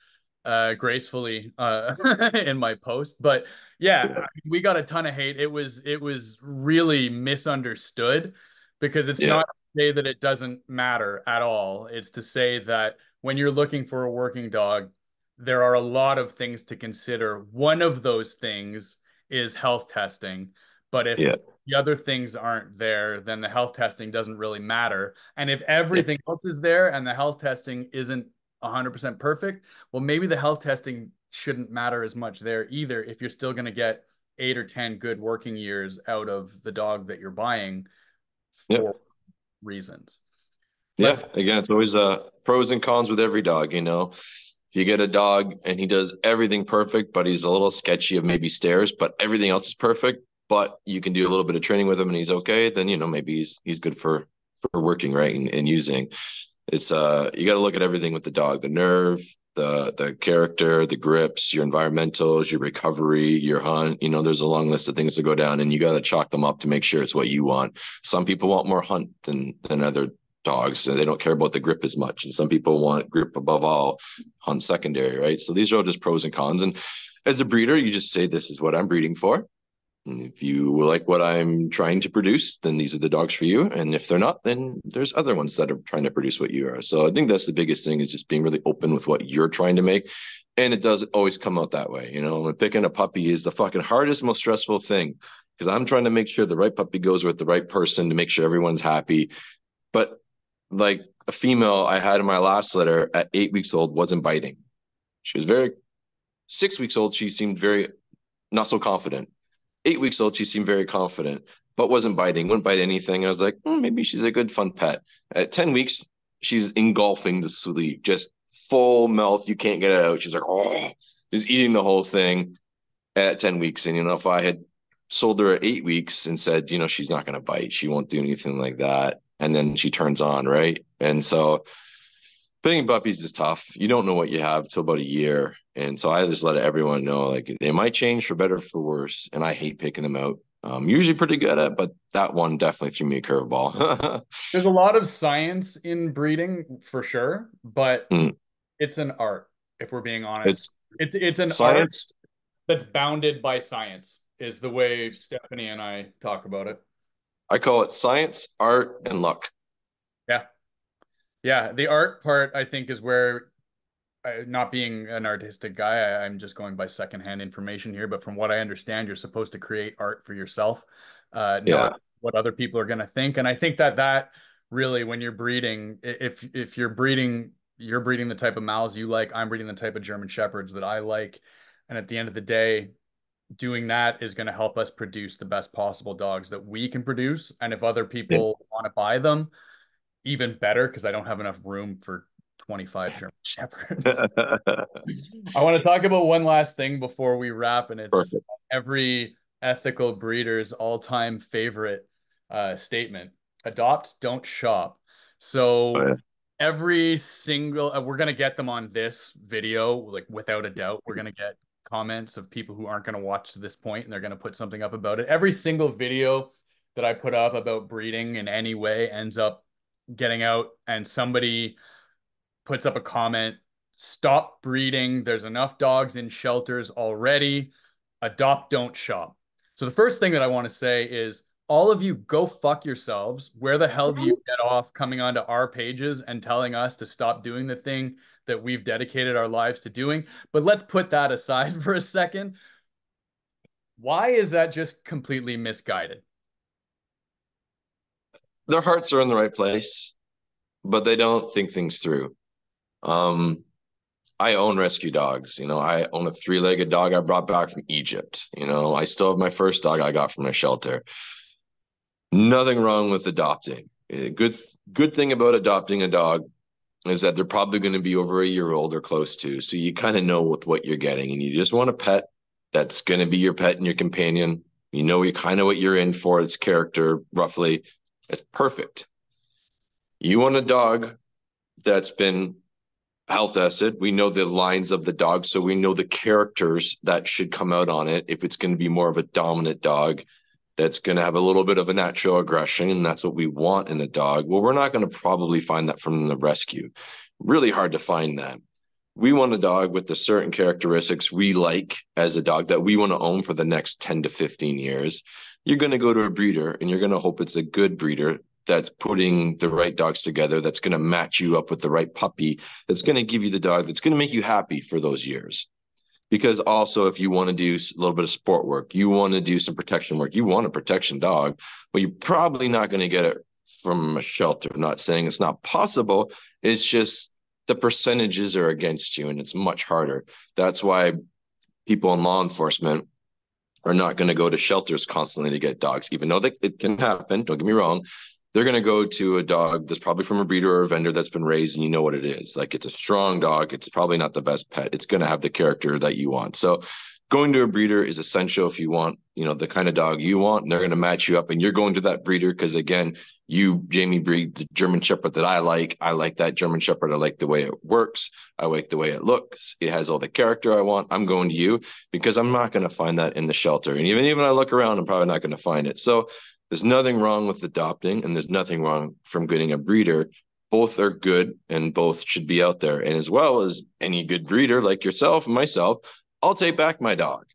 uh, gracefully uh, in my post, but yeah, yeah, we got a ton of hate. It was it was really misunderstood because it's yeah. not to say that it doesn't matter at all. It's to say that when you're looking for a working dog, there are a lot of things to consider. One of those things is health testing. But if yeah. the other things aren't there, then the health testing doesn't really matter. And if everything else is there and the health testing isn't 100% perfect, well, maybe the health testing shouldn't matter as much there either if you're still going to get eight or 10 good working years out of the dog that you're buying for yeah. reasons. Let's... Yeah, again, it's always uh, pros and cons with every dog. You know, if you get a dog and he does everything perfect, but he's a little sketchy of maybe stairs, but everything else is perfect, but you can do a little bit of training with him and he's okay, then you know maybe he's he's good for for working right and, and using. It's uh you got to look at everything with the dog, the nerve, the the character, the grips, your environmentals, your recovery, your hunt. You know, there's a long list of things to go down, and you got to chalk them up to make sure it's what you want. Some people want more hunt than than other dogs. And they don't care about the grip as much. And some people want grip above all on secondary right? So these are all just pros and cons. And as a breeder you just say this is what i'm breeding for. And if you like what i'm trying to produce then these are the dogs for you. And if they're not then there's other ones that are trying to produce what you are. So i think that's the biggest thing is just being really open with what you're trying to make. And it doesn't always come out that way. You know picking a puppy is the fucking hardest most stressful thing because i'm trying to make sure the right puppy goes with the right person to make sure everyone's happy. But like a female I had in my last litter at eight weeks old wasn't biting. She was very six weeks old. She seemed very not so confident. Eight weeks old, she seemed very confident, but wasn't biting. Wouldn't bite anything. I was like, mm, maybe she's a good fun pet. At ten weeks, she's engulfing the sleeve, just full mouth. You can't get it out. She's like, oh, just eating the whole thing at ten weeks. And you know, if I had sold her at eight weeks and said, you know, she's not going to bite, she won't do anything like that and then she turns on, right? And so picking puppies is tough. You don't know what you have till about a year. And so I just let everyone know like they might change for better for worse. And I hate picking them out. I'm usually pretty good at, but that one definitely threw me a curveball. There's a lot of science in breeding for sure, but mm. it's an art, if we're being honest. It's it, it's an science that's bounded by science, is the way Stephanie and I talk about it. I call it science, art, and luck. Yeah. Yeah. The art part, I think, is where, uh, not being an artistic guy, I, I'm just going by secondhand information here. But from what I understand, you're supposed to create art for yourself, uh, yeah. not what other people are going to think. And I think that that really, when you're breeding, if if you're breeding, you're breeding the type of Mals you like. I'm breeding the type of German shepherds that I like. And at the end of the day, doing that is going to help us produce the best possible dogs that we can produce. And if other people yeah. want to buy them, even better because I don't have enough room for 25 German Shepherds. I want to talk about one last thing before we wrap, and it's Perfect. every ethical breeders all-time favorite uh, statement adopt don't shop so oh, yeah. every single uh, we're going to get them on this video like without a doubt we're going to get comments of people who aren't going to watch to this point and they're going to put something up about it. Every single video that i put up about breeding in any way ends up getting out and somebody puts up a comment stop breeding. There's enough dogs in shelters already. Adopt don't shop. So the first thing that i want to say is all of you go fuck yourselves. Where the hell do you get off coming onto our pages and telling us to stop doing the thing that we've dedicated our lives to doing? But let's put that aside for a second. Why is that just completely misguided? Their hearts are in the right place, but they don't think things through. Um, I own rescue dogs. You know, I own a three-legged dog I brought back from Egypt. You know, I still have my first dog I got from a shelter nothing wrong with adopting. Good good thing about adopting a dog is that they're probably going to be over a year old or close to. So you kind of know with what you're getting, and you just want a pet that's going to be your pet and your companion. You know, you kind of what you're in for. Its character, roughly, it's perfect. You want a dog that's been health tested. We know the lines of the dog, so we know the characters that should come out on it. If it's going to be more of a dominant dog, that's going to have a little bit of a natural aggression and that's what we want in a dog. Well we're not going to probably find that from the rescue. Really hard to find that. We want a dog with the certain characteristics we like as a dog that we want to own for the next 10 to 15 years. You're going to go to a breeder and you're going to hope it's a good breeder that's putting the right dogs together that's going to match you up with the right puppy that's going to give you the dog that's going to make you happy for those years because also if you want to do a little bit of sport work you want to do some protection work you want a protection dog but you're probably not going to get it from a shelter. I'm not saying it's not possible it's just the percentages are against you and it's much harder. That's why people in law enforcement are not going to go to shelters constantly to get dogs even though that it can happen don't get me wrong they're going to go to a dog that's probably from a breeder or a vendor that's been raised and you know what it is. Like it's a strong dog. It's probably not the best pet. It's going to have the character that you want. So going to a breeder is essential if you want, you know, the kind of dog you want and they're going to match you up and you're going to that breeder because again, you Jamie breed the German shepherd that I like. I like that German shepherd. I like the way it works. I like the way it looks. It has all the character I want. I'm going to you because I'm not going to find that in the shelter. And even even I look around, I'm probably not going to find it. So there's nothing wrong with adopting, and there's nothing wrong from getting a breeder. Both are good, and both should be out there. And as well as any good breeder like yourself and myself, I'll take back my dog.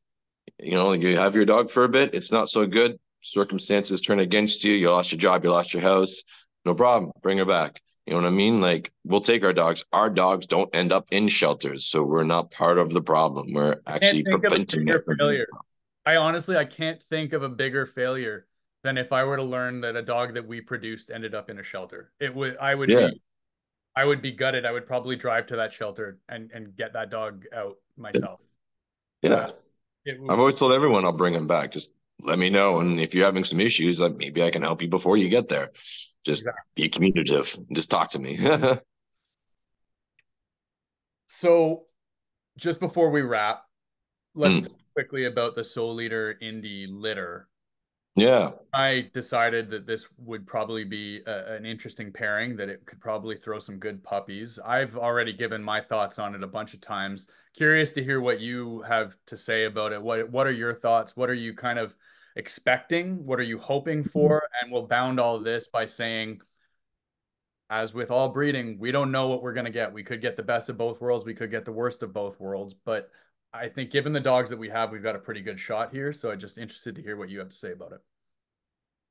You know, you have your dog for a bit, it's not so good. Circumstances turn against you. You lost your job, you lost your house. No problem. Bring her back. You know what I mean? Like we'll take our dogs. Our dogs don't end up in shelters, so we're not part of the problem. We're actually preventing it from failure. I honestly I can't think of a bigger failure than if I were to learn that a dog that we produced ended up in a shelter. It would I would yeah. be I would be gutted. I would probably drive to that shelter and and get that dog out myself. Yeah. Would, I've always told everyone I'll bring him back. Just let me know. And if you're having some issues, like maybe I can help you before you get there. Just exactly. be communicative. Just talk to me. so just before we wrap, let's mm. talk quickly about the Soul Eater Indy litter. Yeah. I decided that this would probably be a, an interesting pairing, that it could probably throw some good puppies. I've already given my thoughts on it a bunch of times. Curious to hear what you have to say about it. What what are your thoughts? What are you kind of expecting? What are you hoping mm-hmm. for? And we'll bound all this by saying as with all breeding, we don't know what we're going to get. We could get the best of both worlds, we could get the worst of both worlds, but I think given the dogs that we have, we've got a pretty good shot here. So I'm just interested to hear what you have to say about it.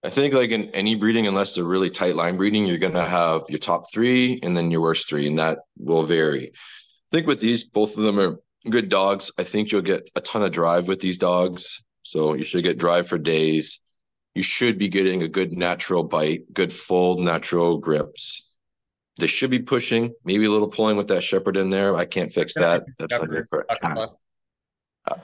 I think like in any breeding, unless they're really tight line breeding, you're gonna have your top three and then your worst three, and that will vary. I think with these, both of them are good dogs. I think you'll get a ton of drive with these dogs. So you should get drive for days. You should be getting a good natural bite, good full natural grips. They should be pushing, maybe a little pulling with that shepherd in there. I can't fix that. That's not good for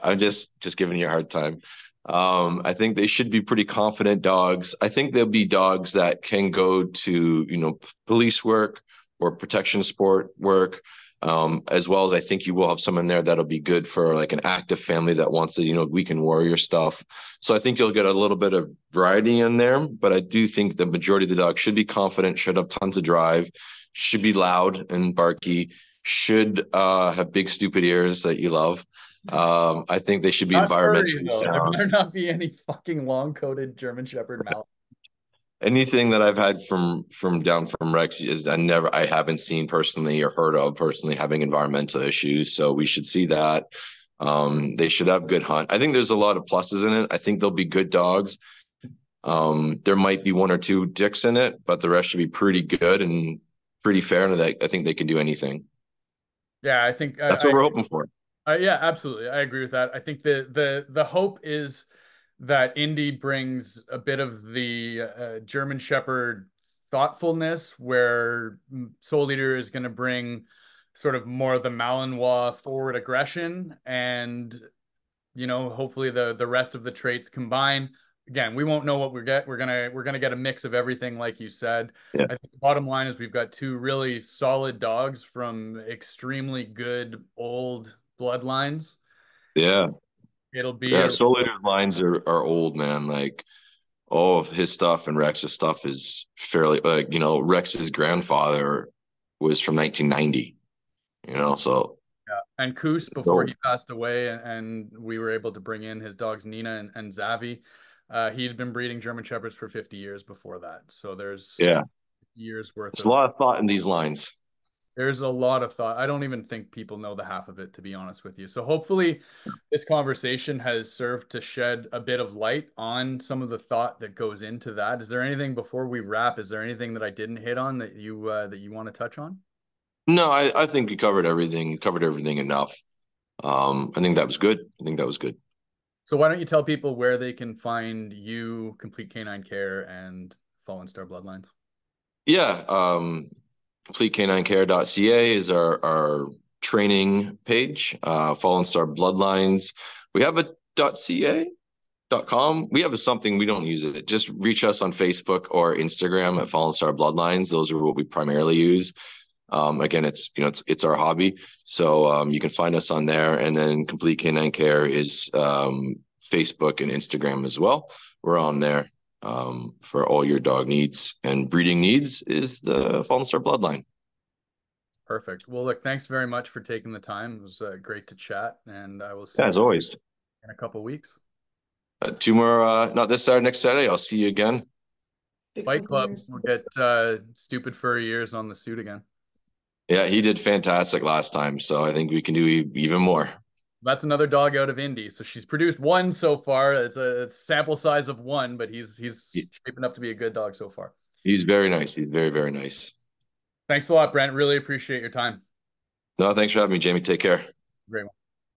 I'm just just giving you a hard time. Um, I think they should be pretty confident dogs. I think they'll be dogs that can go to you know police work or protection sport work. Um, as well as I think you will have some in there that'll be good for like an active family that wants to, you know, weekend warrior stuff. So I think you'll get a little bit of variety in there, but I do think the majority of the dogs should be confident, should have tons of drive, should be loud and barky, should uh, have big stupid ears that you love. Um, I think they should be not environmentally furry, sound. There better not be any fucking long coated German Shepherd mouth. Anything that I've had from from down from Rex is I never I haven't seen personally or heard of personally having environmental issues. So we should see that. Um, they should have good hunt. I think there's a lot of pluses in it. I think they'll be good dogs. Um, there might be one or two dicks in it, but the rest should be pretty good and pretty fair. And I think they can do anything. Yeah, I think that's I, what we're hoping for. Uh, yeah, absolutely. I agree with that. I think the the the hope is that Indy brings a bit of the uh, German Shepherd thoughtfulness, where Soul Eater is going to bring sort of more of the Malinois forward aggression, and you know, hopefully the the rest of the traits combine. Again, we won't know what we get. We're gonna we're gonna get a mix of everything, like you said. Yeah. I think the bottom line is we've got two really solid dogs from extremely good old bloodlines. Yeah. It'll be yeah, Soul Eater's lines are, are old, man. Like all of his stuff and Rex's stuff is fairly like, you know, Rex's grandfather was from 1990, you know, so yeah. And Coos before he passed away and we were able to bring in his dogs Nina and, and Zavi. Uh, he had been breeding German Shepherds for 50 years before that. So there's yeah years worth. There's of- a lot of thought in these lines. There's a lot of thought. I don't even think people know the half of it, to be honest with you. So hopefully, this conversation has served to shed a bit of light on some of the thought that goes into that. Is there anything before we wrap? Is there anything that I didn't hit on that you uh, that you want to touch on? No, I, I think you covered everything. Covered everything enough. Um, I think that was good. I think that was good. So why don't you tell people where they can find you, Complete K9 Care, and Fallen Star Bloodlines? Yeah, um, CompleteCanineCare.ca is our, our training page. Uh, Fallen Star Bloodlines. We have a .ca. .com. We have a something we don't use it. Just reach us on Facebook or Instagram at Fallen Star Bloodlines. Those are what we primarily use. Um, again, it's you know it's it's our hobby, so um, you can find us on there. And then Complete K9 Care is um, Facebook and Instagram as well. We're on there um, for all your dog needs and breeding needs is the Fallen Star Bloodline. Perfect. Well, look, thanks very much for taking the time. It was uh, great to chat, and I will see yeah, as always in a couple weeks. Uh, two more, uh, not this Saturday, next Saturday. I'll see you again. Fight Club will get uh, stupid furry years on the suit again. Yeah, he did fantastic last time, so I think we can do even more. That's another dog out of Indy. So she's produced one so far. It's a, it's sample size of one, but he's he's shaping up to be a good dog so far. He's very nice. He's very very nice. Thanks a lot, Brent. Really appreciate your time. No, thanks for having me, Jamie. Take care. Great one.